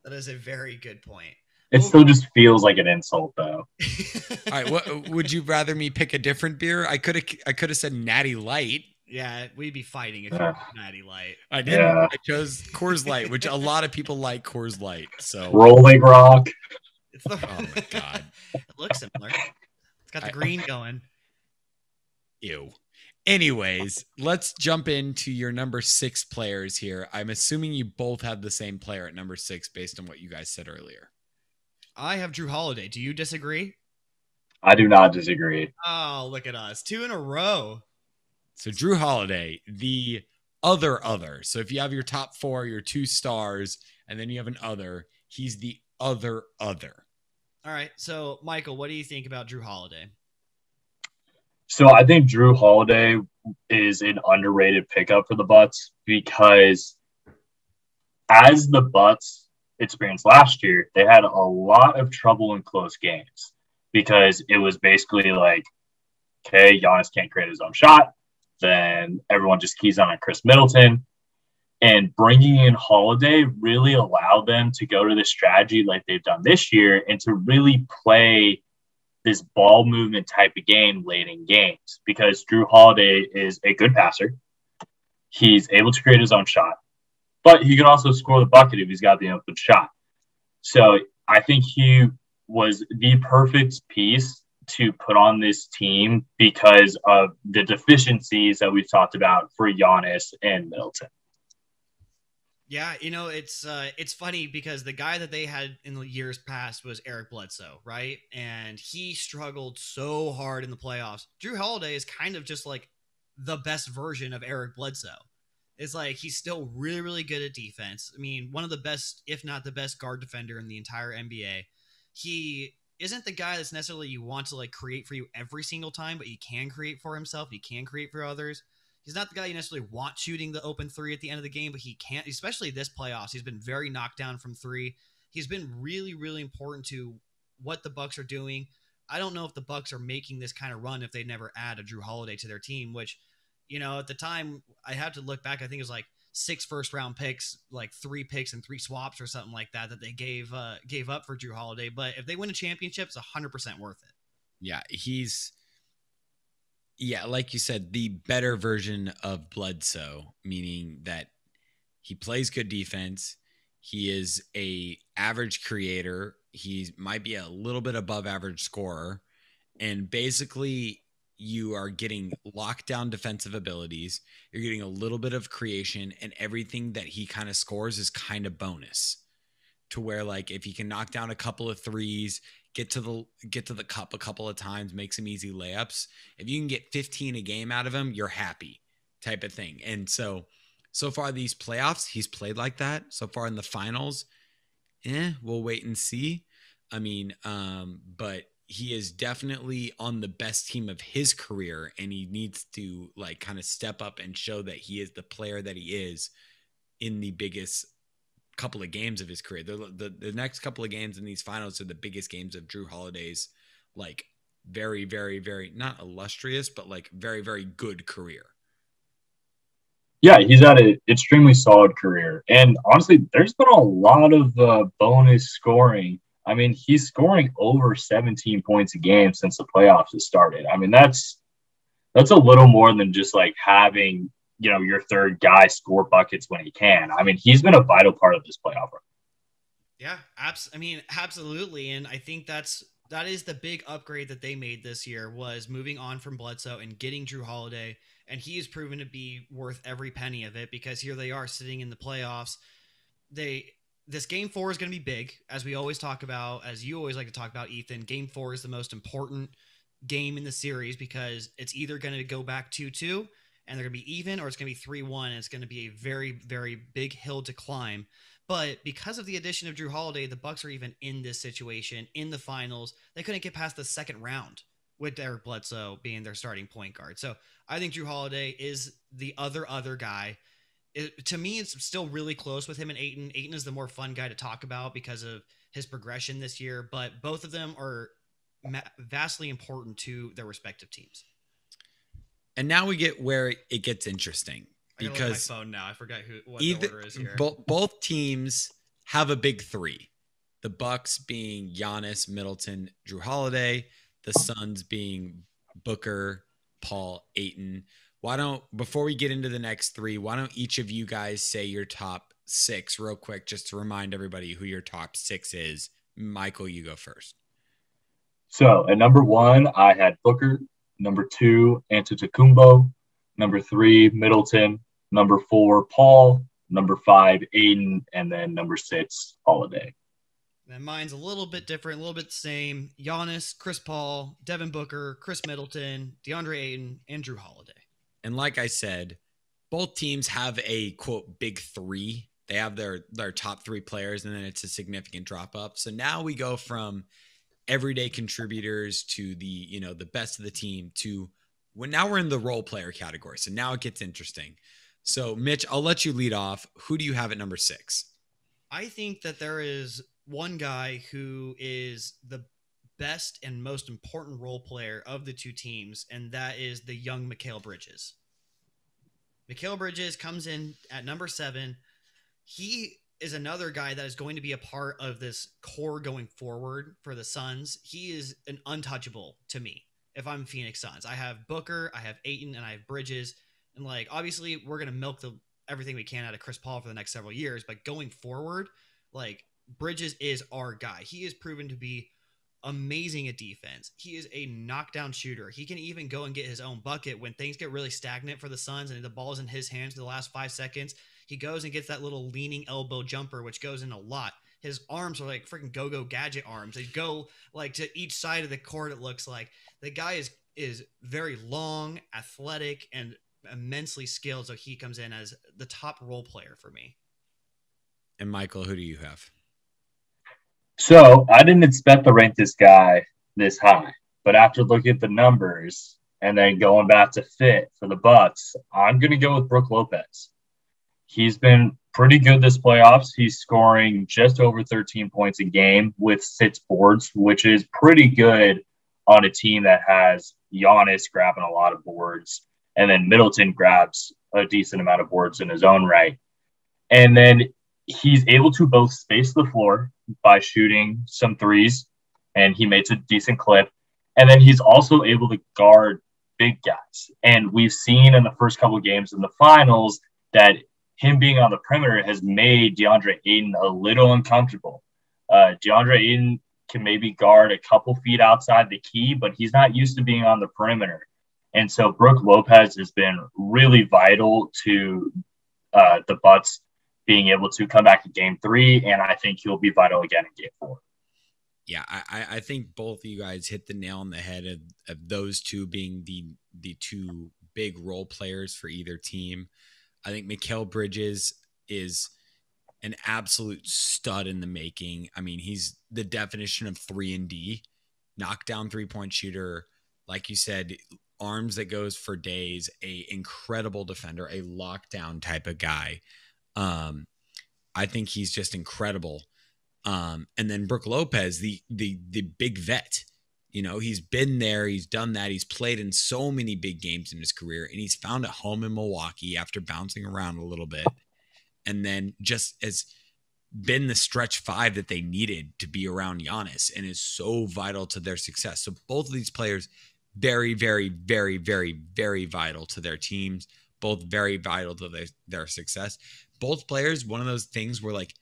that is a very good point.
It still just feels like an insult though.
All right, what would you rather me pick a different beer? I could have I could have said Natty Light.
yeah, we'd be fighting if you
Yeah.
Natty Light.
I didn't.
Yeah.
I chose Coors Light, which a lot of people like Coors Light. So
Rolling Rock.
It's the,
Oh my God.
it looks similar. It's got the
I-
green going.
Ew. Anyways, let's jump into your number six players here. I'm assuming you both have the same player at number six based on what you guys said earlier.
I have Jrue Holiday. Do you disagree?
I do not disagree.
Oh, look at us. Two in a row.
So Jrue Holiday, the other other. So if you have your top four, your two stars, and then you have an other, he's the other other.
All right. So, Michael, what do you think about Jrue Holiday?
So I think Jrue Holiday is an underrated pickup for the Bucks because as the Bucks experienced last year, they had a lot of trouble in close games because it was basically like, okay, Giannis can't create his own shot. Then everyone just keys on on Khris Middleton. And bringing in Holiday really allowed them to go to the strategy like they've done this year and to really play this ball movement type of game late in games because Jrue Holiday is a good passer. He's able to create his own shot, but he can also score the bucket if he's got the open shot. So I think he was the perfect piece to put on this team because of the deficiencies that we've talked about for Giannis and Middleton.
Yeah, you know, it's uh it's funny because the guy that they had in the years past was Eric Bledsoe, right? And he struggled so hard in the playoffs. Jrue Holiday is kind of just like the best version of Eric Bledsoe. It's like he's still really, really good at defense. I mean, one of the best, if not the best guard defender in the entire NBA. He isn't the guy that's necessarily you want to like create for you every single time, but he can create for himself. He can create for others. He's not the guy you necessarily want shooting the open three at the end of the game, but he can't, especially this playoffs. He's been very knocked down from three. He's been really, really important to what the Bucks are doing. I don't know if the Bucks are making this kind of run if they never add a Jrue Holiday to their team, which, you know, at the time I had to look back. I think it was like six first round picks, like three picks and three swaps or something like that that they gave uh, gave up for Jrue Holiday. But if they win a championship, it's hundred percent worth it.
Yeah, he's yeah, like you said, the better version of Bledsoe, meaning that he plays good defense. He is a average creator. He might be a little bit above average scorer, and basically you are getting lockdown defensive abilities. You're getting a little bit of creation, and everything that he kind of scores is kind of bonus. To where like if he can knock down a couple of threes, get to the get to the cup a couple of times, make some easy layups. If you can get 15 a game out of him, you're happy, type of thing. And so so far these playoffs, he's played like that. So far in the finals, eh, we'll wait and see. I mean, um, but he is definitely on the best team of his career and he needs to like kind of step up and show that he is the player that he is in the biggest couple of games of his career. The, the, the next couple of games in these finals are the biggest games of Jrue Holiday's like very very very not illustrious but like very very good career.
Yeah, he's had an extremely solid career. And honestly, there's been a lot of uh, bonus scoring I mean, he's scoring over 17 points a game since the playoffs have started. I mean, that's that's a little more than just like having, you know, your third guy score buckets when he can. I mean, he's been a vital part of this playoff run.
Yeah, abs- I mean, absolutely. And I think that's that is the big upgrade that they made this year was moving on from Bledsoe and getting Jrue Holiday. And he has proven to be worth every penny of it because here they are sitting in the playoffs. They this game four is going to be big, as we always talk about, as you always like to talk about, Ethan. Game four is the most important game in the series because it's either going to go back 2 2 and they're going to be even, or it's going to be 3 1 and it's going to be a very, very big hill to climb. But because of the addition of Jrue Holiday, the Bucks are even in this situation in the finals. They couldn't get past the second round with Derek Bledsoe being their starting point guard. So I think Jrue Holiday is the other other guy it, to me, it's still really close with him and Ayton. Ayton is the more fun guy to talk about because of his progression this year, but both of them are ma- vastly important to their respective teams.
And now we get where it gets interesting because
my phone now I forgot who what either, the order is here.
Bo- both teams have a big three. The Bucks being Giannis, Middleton, Jrue Holiday. The Suns being Booker, Paul, Ayton. why don't before we get into the next three, why don't each of you guys say your top six real quick, just to remind everybody who your top six is. Michael, you go first.
So at number one, I had Booker. Number two, Antetokounmpo. Number three, Middleton. Number four, Paul. Number five, Ayton. and then number six, Holiday.
And mine's a little bit different, a little bit the same. Giannis, Chris Paul, Devin Booker, Khris Middleton, DeAndre Ayton, Andrew Holiday.
And like I said, both teams have a quote big three. They have their their top three players, and then it's a significant drop up. So now we go from everyday contributors to the you know the best of the team to when now we're in the role player category. So now it gets interesting. So Mitch, I'll let you lead off. Who do you have at number six?
I think that there is one guy who is the best and most important role player of the two teams, and that is the young Mikal Bridges. Mikal Bridges comes in at number seven. He is another guy that is going to be a part of this core going forward for the Suns. He is an untouchable to me if I'm Phoenix Suns. I have Booker, I have Ayton, and I have Bridges. And like obviously we're gonna milk the everything we can out of Chris Paul for the next several years, but going forward, like Bridges is our guy. He is proven to be amazing at defense. He is a knockdown shooter. He can even go and get his own bucket when things get really stagnant for the Suns and the ball is in his hands for the last five seconds. He goes and gets that little leaning elbow jumper, which goes in a lot. His arms are like freaking go-go gadget arms. They go like to each side of the court. It looks like the guy is is very long, athletic, and immensely skilled. So he comes in as the top role player for me.
And Michael, who do you have?
So I didn't expect to rank this guy this high, but after looking at the numbers and then going back to fit for the Bucks, I'm going to go with Brook Lopez. He's been pretty good this playoffs. He's scoring just over 13 points a game with six boards, which is pretty good on a team that has Giannis grabbing a lot of boards, and then Middleton grabs a decent amount of boards in his own right. And then he's able to both space the floor by shooting some threes, and he makes a decent clip. And then he's also able to guard big guys. And we've seen in the first couple games in the finals that him being on the perimeter has made DeAndre Ayton a little uncomfortable. Uh, DeAndre Ayton can maybe guard a couple feet outside the key, but he's not used to being on the perimeter. And so Brook Lopez has been really vital to uh, the Bucks being able to come back to game three. And I think he'll be vital again in game four.
Yeah, I, I think both of you guys hit the nail on the head of, of those two being the the two big role players for either team. I think Mikal Bridges is an absolute stud in the making. I mean, he's the definition of 3 and D, knockdown three-point shooter, like you said, arms that goes for days, a incredible defender, a lockdown type of guy. Um I think he's just incredible. Um and then Brook Lopez, the the the big vet. You know, he's been there, he's done that, he's played in so many big games in his career, and he's found a home in Milwaukee after bouncing around a little bit. And then just as been the stretch five that they needed to be around Giannis and is so vital to their success. So both of these players, very, very, very, very, very vital to their teams, both very vital to their, their success. Both players, one of those things where like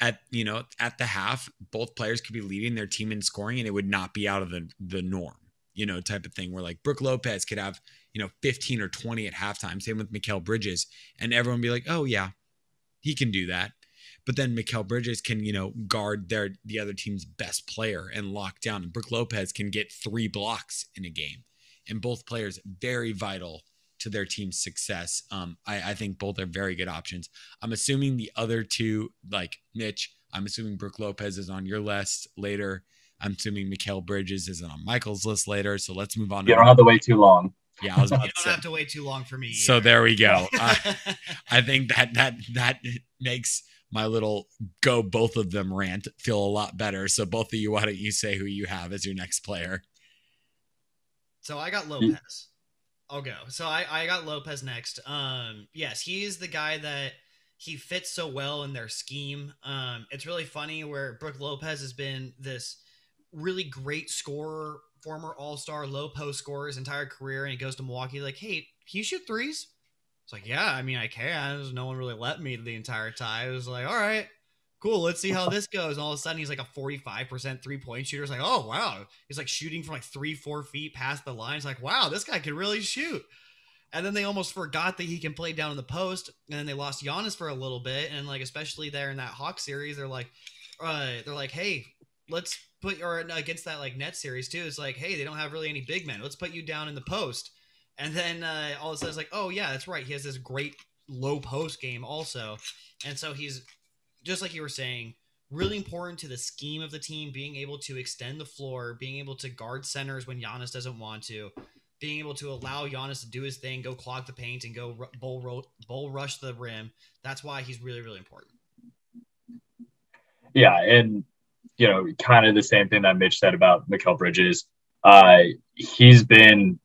at you know at the half both players could be leading their team in scoring and it would not be out of the the norm you know type of thing where like Brook Lopez could have you know 15 or 20 at halftime same with Mikal Bridges and everyone be like oh yeah he can do that. But then Mikal Bridges can you know guard their the other team's best player and lock down and Brook Lopez can get three blocks in a game and both players very vital to their team's success. Um, I, I think both are very good options. I'm assuming the other two, like Mitch, I'm assuming Brook Lopez is on your list later. I'm assuming Mikal Bridges isn't on Michael's list later. So let's move on.
You don't have to wait too long.
Yeah, I was about
you don't
to
have to wait too long for me.
So
either.
there we go. I, I think that that that makes my little go both of them rant feel a lot better. So both of you, why don't you say who you have as your next player?
So I got Lopez. I'll go. So I, I got Lopez next. Um, yes, he's the guy that he fits so well in their scheme. Um, it's really funny where Brook Lopez has been this really great scorer, former All Star, low post scorer his entire career, and he goes to Milwaukee like, hey, can you shoot threes? It's like, yeah, I mean, I can. No one really let me the entire time. It was like, all right, cool. Let's see how this goes. And all of a sudden, he's like a 45% three point shooter. It's like, oh, wow. He's like shooting from like three, four feet past the line. It's like, wow, this guy can really shoot. And then they almost forgot that he can play down in the post. And then they lost Giannis for a little bit. And like, especially there in that Hawk series, they're like, uh, they're like, hey, let's put or against that like net series too. It's like, hey, they don't have really any big men. Let's put you down in the post. And then uh, all of a sudden, it's like, oh yeah, that's right. He has this great low post game also, and so he's just like you were saying, really important to the scheme of the team, being able to extend the floor, being able to guard centers when Giannis doesn't want to, being able to allow Giannis to do his thing, go clog the paint, and go bull bull rush the rim. That's why he's really really important.
Yeah, and you know, kind of the same thing that Mitch said about Mikal Bridges. Uh, he's been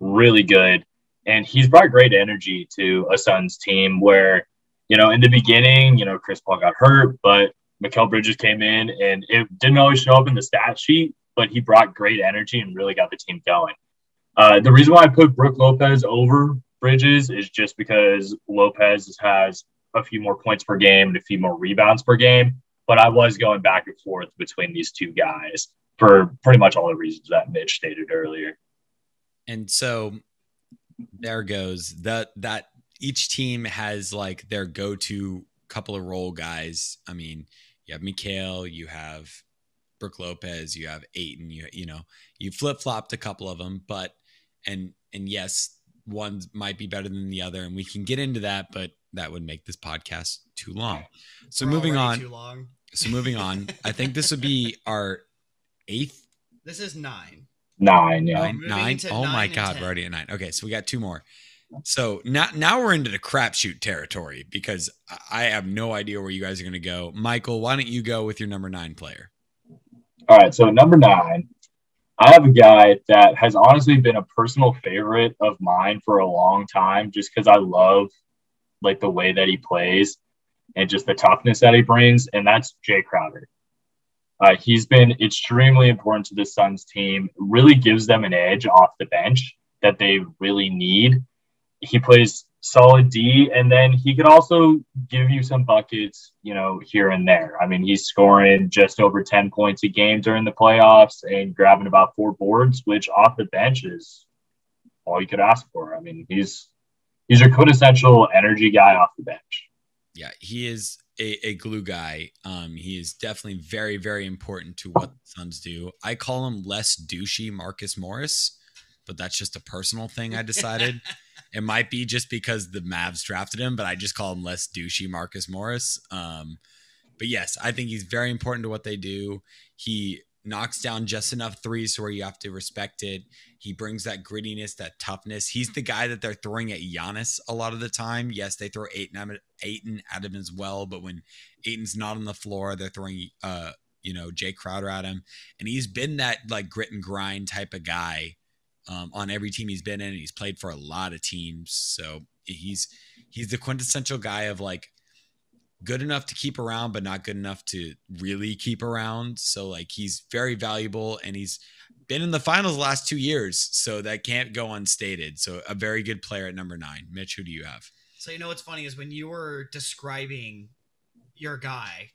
really good, and he's brought great energy to a Suns team. Where you know, in the beginning, you know, Chris Paul got hurt, but Mikal Bridges came in, and it didn't always show up in the stat sheet, but he brought great energy and really got the team going. Uh, the reason why I put Brook Lopez over Bridges is just because Lopez has a few more points per game and a few more rebounds per game. But I was going back and forth between these two guys for pretty much all the reasons that Mitch stated earlier.
And so there goes that that each team has like their go-to couple of role guys. I mean, you have Mikal, you have Brook Lopez, you have Ayton, you you know, you flip-flopped a couple of them, but and and yes, one might be better than the other and we can get into that, but that would make this podcast too long. So
We're
moving on.
Too long.
So moving on. I think this would be our eighth
This is nine.
Nine, yeah.
nine. nine? Oh
nine
my god,
10.
we're already at nine. Okay, so we got two more. So now now we're into the crapshoot territory because I- have no idea where you guys are going to go. Michael, why don't you go with your number nine player?
All right, so number nine, I have a guy that has honestly been a personal favorite of mine for a long time, just because I love like the way that he plays. and just the toughness that he brings, and that's Jae Crowder. Uh, he's been extremely important to the Suns team, really gives them an edge off the bench that they really need. He plays solid D, and then he could also give you some buckets, you know, here and there. I mean, he's scoring just over 10 points a game during the playoffs and grabbing about four boards, which off the bench is all you could ask for. I mean, he's he's a quintessential energy guy off the bench.
Yeah, he is a, a glue guy. Um, he is definitely very, very important to what the Suns do. I call him less douchey Marcus Morris, but that's just a personal thing I decided. it might be just because the Mavs drafted him, but I just call him less douchey Marcus Morris. Um, but yes, I think he's very important to what they do. He knocks down just enough threes where you have to respect it. He brings that grittiness, that toughness. He's the guy that they're throwing at Giannis a lot of the time. Yes, they throw Ayton, Ayton at him as well, but when Ayton's not on the floor, they're throwing uh, you know, Jae Crowder at him. And he's been that like grit and grind type of guy um, on every team he's been in. He's played for a lot of teams. So he's he's the quintessential guy of like good enough to keep around, but not good enough to really keep around. So like he's very valuable and he's been in the finals the last two years. So that can't go unstated. So a very good player at number nine. Mitch, who do you have?
So you know what's funny is when you were describing your guy,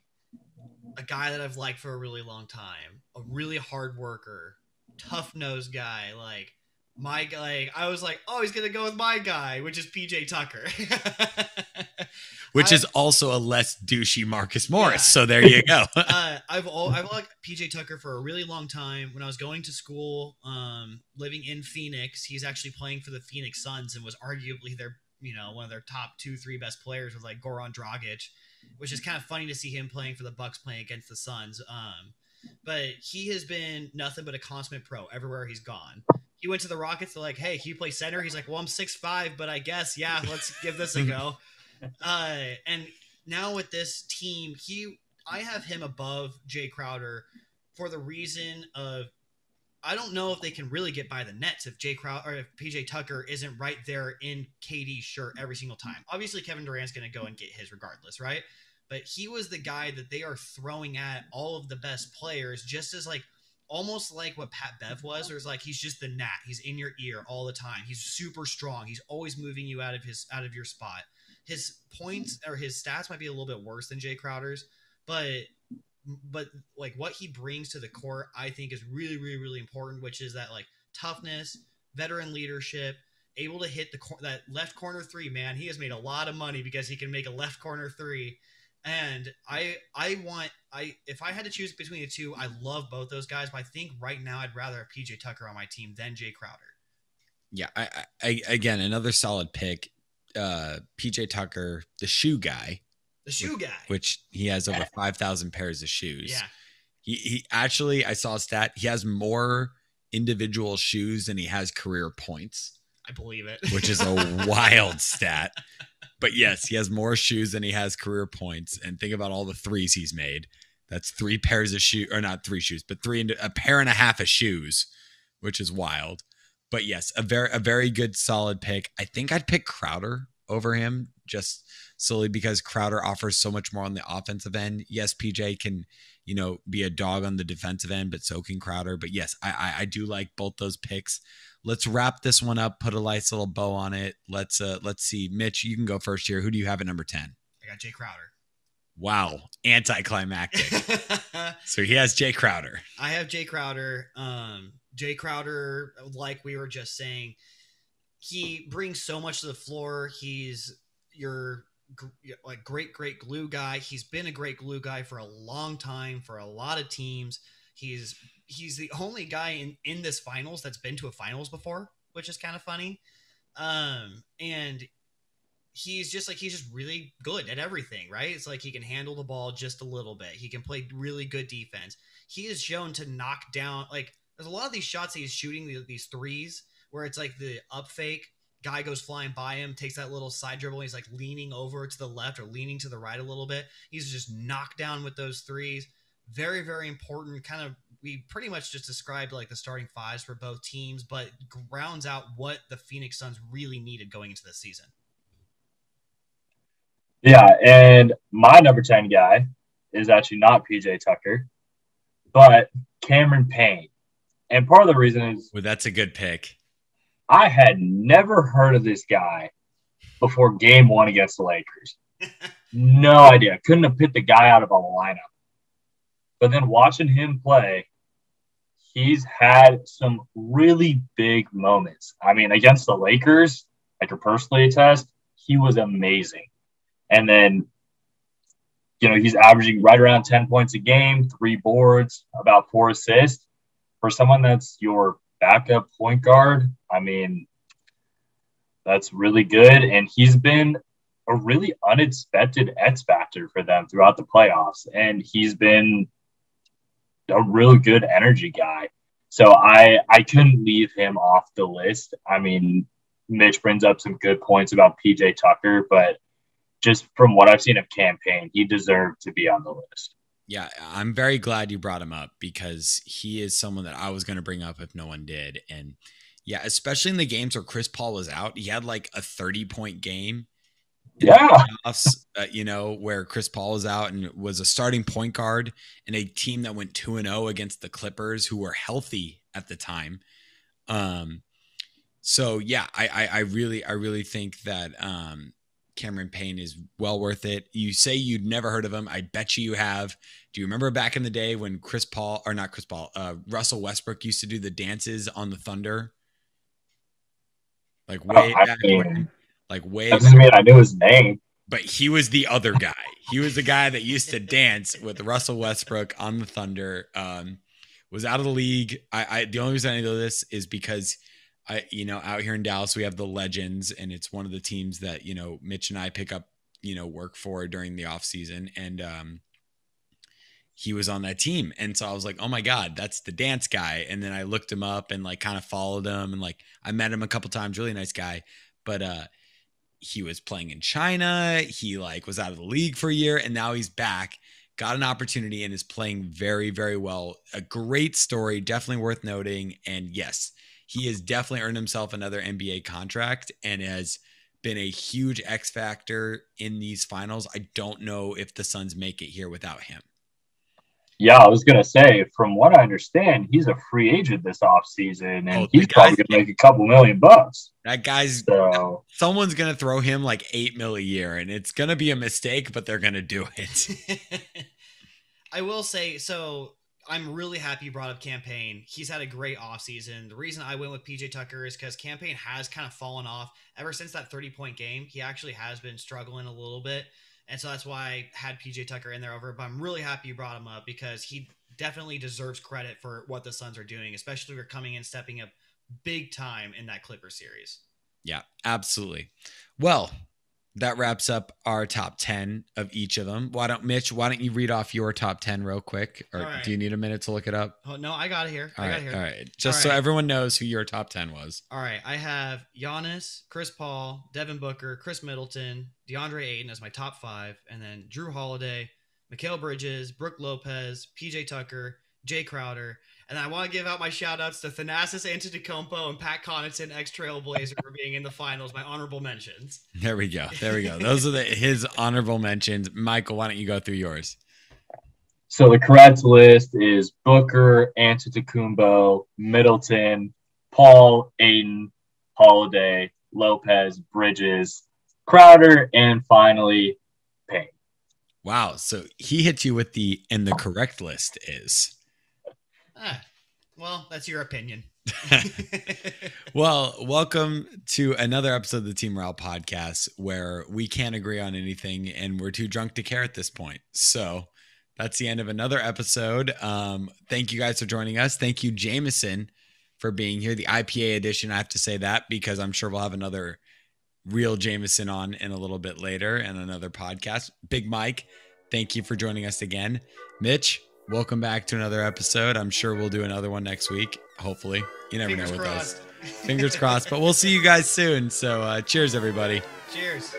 a guy that I've liked for a really long time, a really hard worker, tough nosed guy, like my like I was like, oh, he's gonna go with my guy, which is PJ Tucker.
which I, is also a less douchey Marcus Morris. Yeah. So there you go.
uh, I've all, I've liked PJ Tucker for a really long time. When I was going to school, um, living in Phoenix, he's actually playing for the Phoenix Suns and was arguably their you know one of their top two three best players was like Goran Dragic, which is kind of funny to see him playing for the Bucks playing against the Suns. Um, but he has been nothing but a consummate pro everywhere he's gone he went to the Rockets. They're like, "Hey, can you play center?" He's like, "Well, I'm six five, but I guess yeah, let's give this a go." Uh, and now with this team, he I have him above Jae Crowder for the reason of I don't know if they can really get by the Nets if Jae Crowder or if PJ Tucker isn't right there in KD's shirt every single time. Obviously, Kevin Durant's going to go and get his regardless, right? But he was the guy that they are throwing at all of the best players, just as like almost like what Pat Bev was, or it's like he's just the gnat. He's in your ear all the time. He's super strong. He's always moving you out of his out of your spot. His points or his stats might be a little bit worse than Jae Crowder's, but but like what he brings to the court, I think is really really really important. Which is that like toughness, veteran leadership, able to hit the cor- that left corner three. Man, he has made a lot of money because he can make a left corner three and I I want I if I had to choose between the two, I love both those guys, but I think right now I'd rather have PJ Tucker on my team than Jae Crowder.
Yeah, I, I again another solid pick. Uh PJ Tucker, the shoe guy.
The shoe
which,
guy.
Which he has over five thousand pairs of shoes.
Yeah.
He he actually I saw a stat, he has more individual shoes than he has career points.
I believe it.
which is a wild stat but yes, he has more shoes than he has career points. And think about all the threes he's made. That's three pairs of shoes, or not three shoes, but three a pair and a half of shoes, which is wild. But yes, a very a very good solid pick. I think I'd pick Crowder over him just solely because Crowder offers so much more on the offensive end. Yes, PJ can, you know, be a dog on the defensive end, but so can Crowder. But yes, I I, I do like both those picks let's wrap this one up, put a nice little bow on it. Let's uh let's see. Mitch, you can go first here. Who do you have at number 10?
I got Jae Crowder.
Wow, anticlimactic. so he has Jae Crowder.
I have Jae Crowder. Um, Jae Crowder, like we were just saying, he brings so much to the floor. He's your like great, great glue guy. He's been a great glue guy for a long time for a lot of teams. He's he's the only guy in in this finals that's been to a finals before, which is kind of funny. Um, and he's just like he's just really good at everything, right? It's like he can handle the ball just a little bit. He can play really good defense. He is shown to knock down like there's a lot of these shots he's shooting these threes where it's like the up fake guy goes flying by him, takes that little side dribble, he's like leaning over to the left or leaning to the right a little bit. He's just knocked down with those threes. Very, very important. Kind of we pretty much just described like the starting fives for both teams, but grounds out what the Phoenix Suns really needed going into this season.
Yeah, and my number 10 guy is actually not PJ Tucker, but Cameron Payne. And part of the reason is
Well, that's a good pick.
I had never heard of this guy before game one against the Lakers. No idea. Couldn't have picked the guy out of a lineup. But then watching him play, he's had some really big moments. I mean, against the Lakers, I could personally attest, he was amazing. And then, you know, he's averaging right around 10 points a game, three boards, about four assists. For someone that's your backup point guard, I mean, that's really good. And he's been a really unexpected X factor for them throughout the playoffs. And he's been a really good energy guy. So I I couldn't leave him off the list. I mean, Mitch brings up some good points about PJ Tucker, but just from what I've seen of Cam Payne, he deserved to be on the list.
Yeah, I'm very glad you brought him up because he is someone that I was going to bring up if no one did. And yeah, especially in the games where Chris Paul was out, he had like a 30 point game.
Yeah.
playoffs, uh, you know, where Chris Paul is out and was a starting point guard in a team that went 2 and 0 against the Clippers who were healthy at the time. Um so yeah, I, I I really I really think that um Cameron Payne is well worth it. You say you'd never heard of him. I bet you you have. Do you remember back in the day when Chris Paul or not Chris Paul, uh, Russell Westbrook used to do the dances on the Thunder? Like way
I
back when, like way
That doesn't mean I knew his name.
but he was the other guy. He was the guy that used to dance with Russell Westbrook on the Thunder. Um, was out of the league. I, I the only reason I know this is because I, you know, out here in Dallas we have the Legends, and it's one of the teams that you know Mitch and I pick up, you know, work for during the off season, and um, he was on that team, and so I was like, oh my god, that's the dance guy. And then I looked him up and like kind of followed him, and like I met him a couple times. Really nice guy, but uh he was playing in China. He like was out of the league for a year and now he's back. Got an opportunity and is playing very very well. A great story, definitely worth noting and yes, he has definitely earned himself another NBA contract and has been a huge X factor in these finals. I don't know if the Suns make it here without him.
Yeah, I was gonna say, from what I understand, he's a free agent this offseason and
Oh,
he's probably gonna make a couple million bucks.
That guy's
So
someone's gonna throw him like eight mil a year, and it's gonna be a mistake, but they're gonna do it.
I will say so. I'm really happy you brought up Cam Payne. He's had a great offseason. The reason I went with PJ Tucker is because Cam Payne has kind of fallen off ever since that 30 point game. He actually has been struggling a little bit. And so that's why I had PJ Tucker in there over. But I'm really happy you brought him up because he definitely deserves credit for what the Suns are doing, especially for coming in, stepping up big time in that Clipper series.
Yeah, absolutely. Well, that wraps up our top 10 of each of them. Why don't Mitch, why don't you read off your top 10 real quick? Or
right.
do you need a minute to look it up?
Oh, no, I got it here.
All
I got
right,
it here.
all right. Just
All
so
right.
everyone knows who your top 10 was.
All right, I have Giannis, Chris Paul, Devin Booker, Khris Middleton, DeAndre Ayton as my top five, and then Jrue Holiday, Mikal Bridges, Brook Lopez, PJ Tucker, Jae Crowder. And I want to give out my shout outs to Thanasis Antetokounmpo and Pat Connaughton, ex Trailblazer, for being in the finals, my honorable mentions.
There we go. There we go. Those are the his honorable mentions. Michael, why don't you go through yours?
so the correct list is Booker, Antetokounmpo, Middleton, Paul, Ayton, Holiday, Lopez, Bridges, Crowder, and finally Payne.
Wow. So he hit you with the and the correct list is.
Ah, well, that's your opinion.
Well, welcome to another episode of the Team Morale podcast where we can't agree on anything and we're too drunk to care at this point. So that's the end of another episode. Um, thank you guys for joining us. Thank you, Jameson, for being here. The IPA edition, I have to say that because I'm sure we'll have another real Jameson on in a little bit later and another podcast. Big Mike, thank you for joining us again. Mitch, Welcome back to another episode. I'm sure we'll do another one next week. Hopefully, you never
Fingers
know with
crossed. us.
Fingers crossed. But we'll see you guys soon. So, uh, cheers, everybody.
Cheers.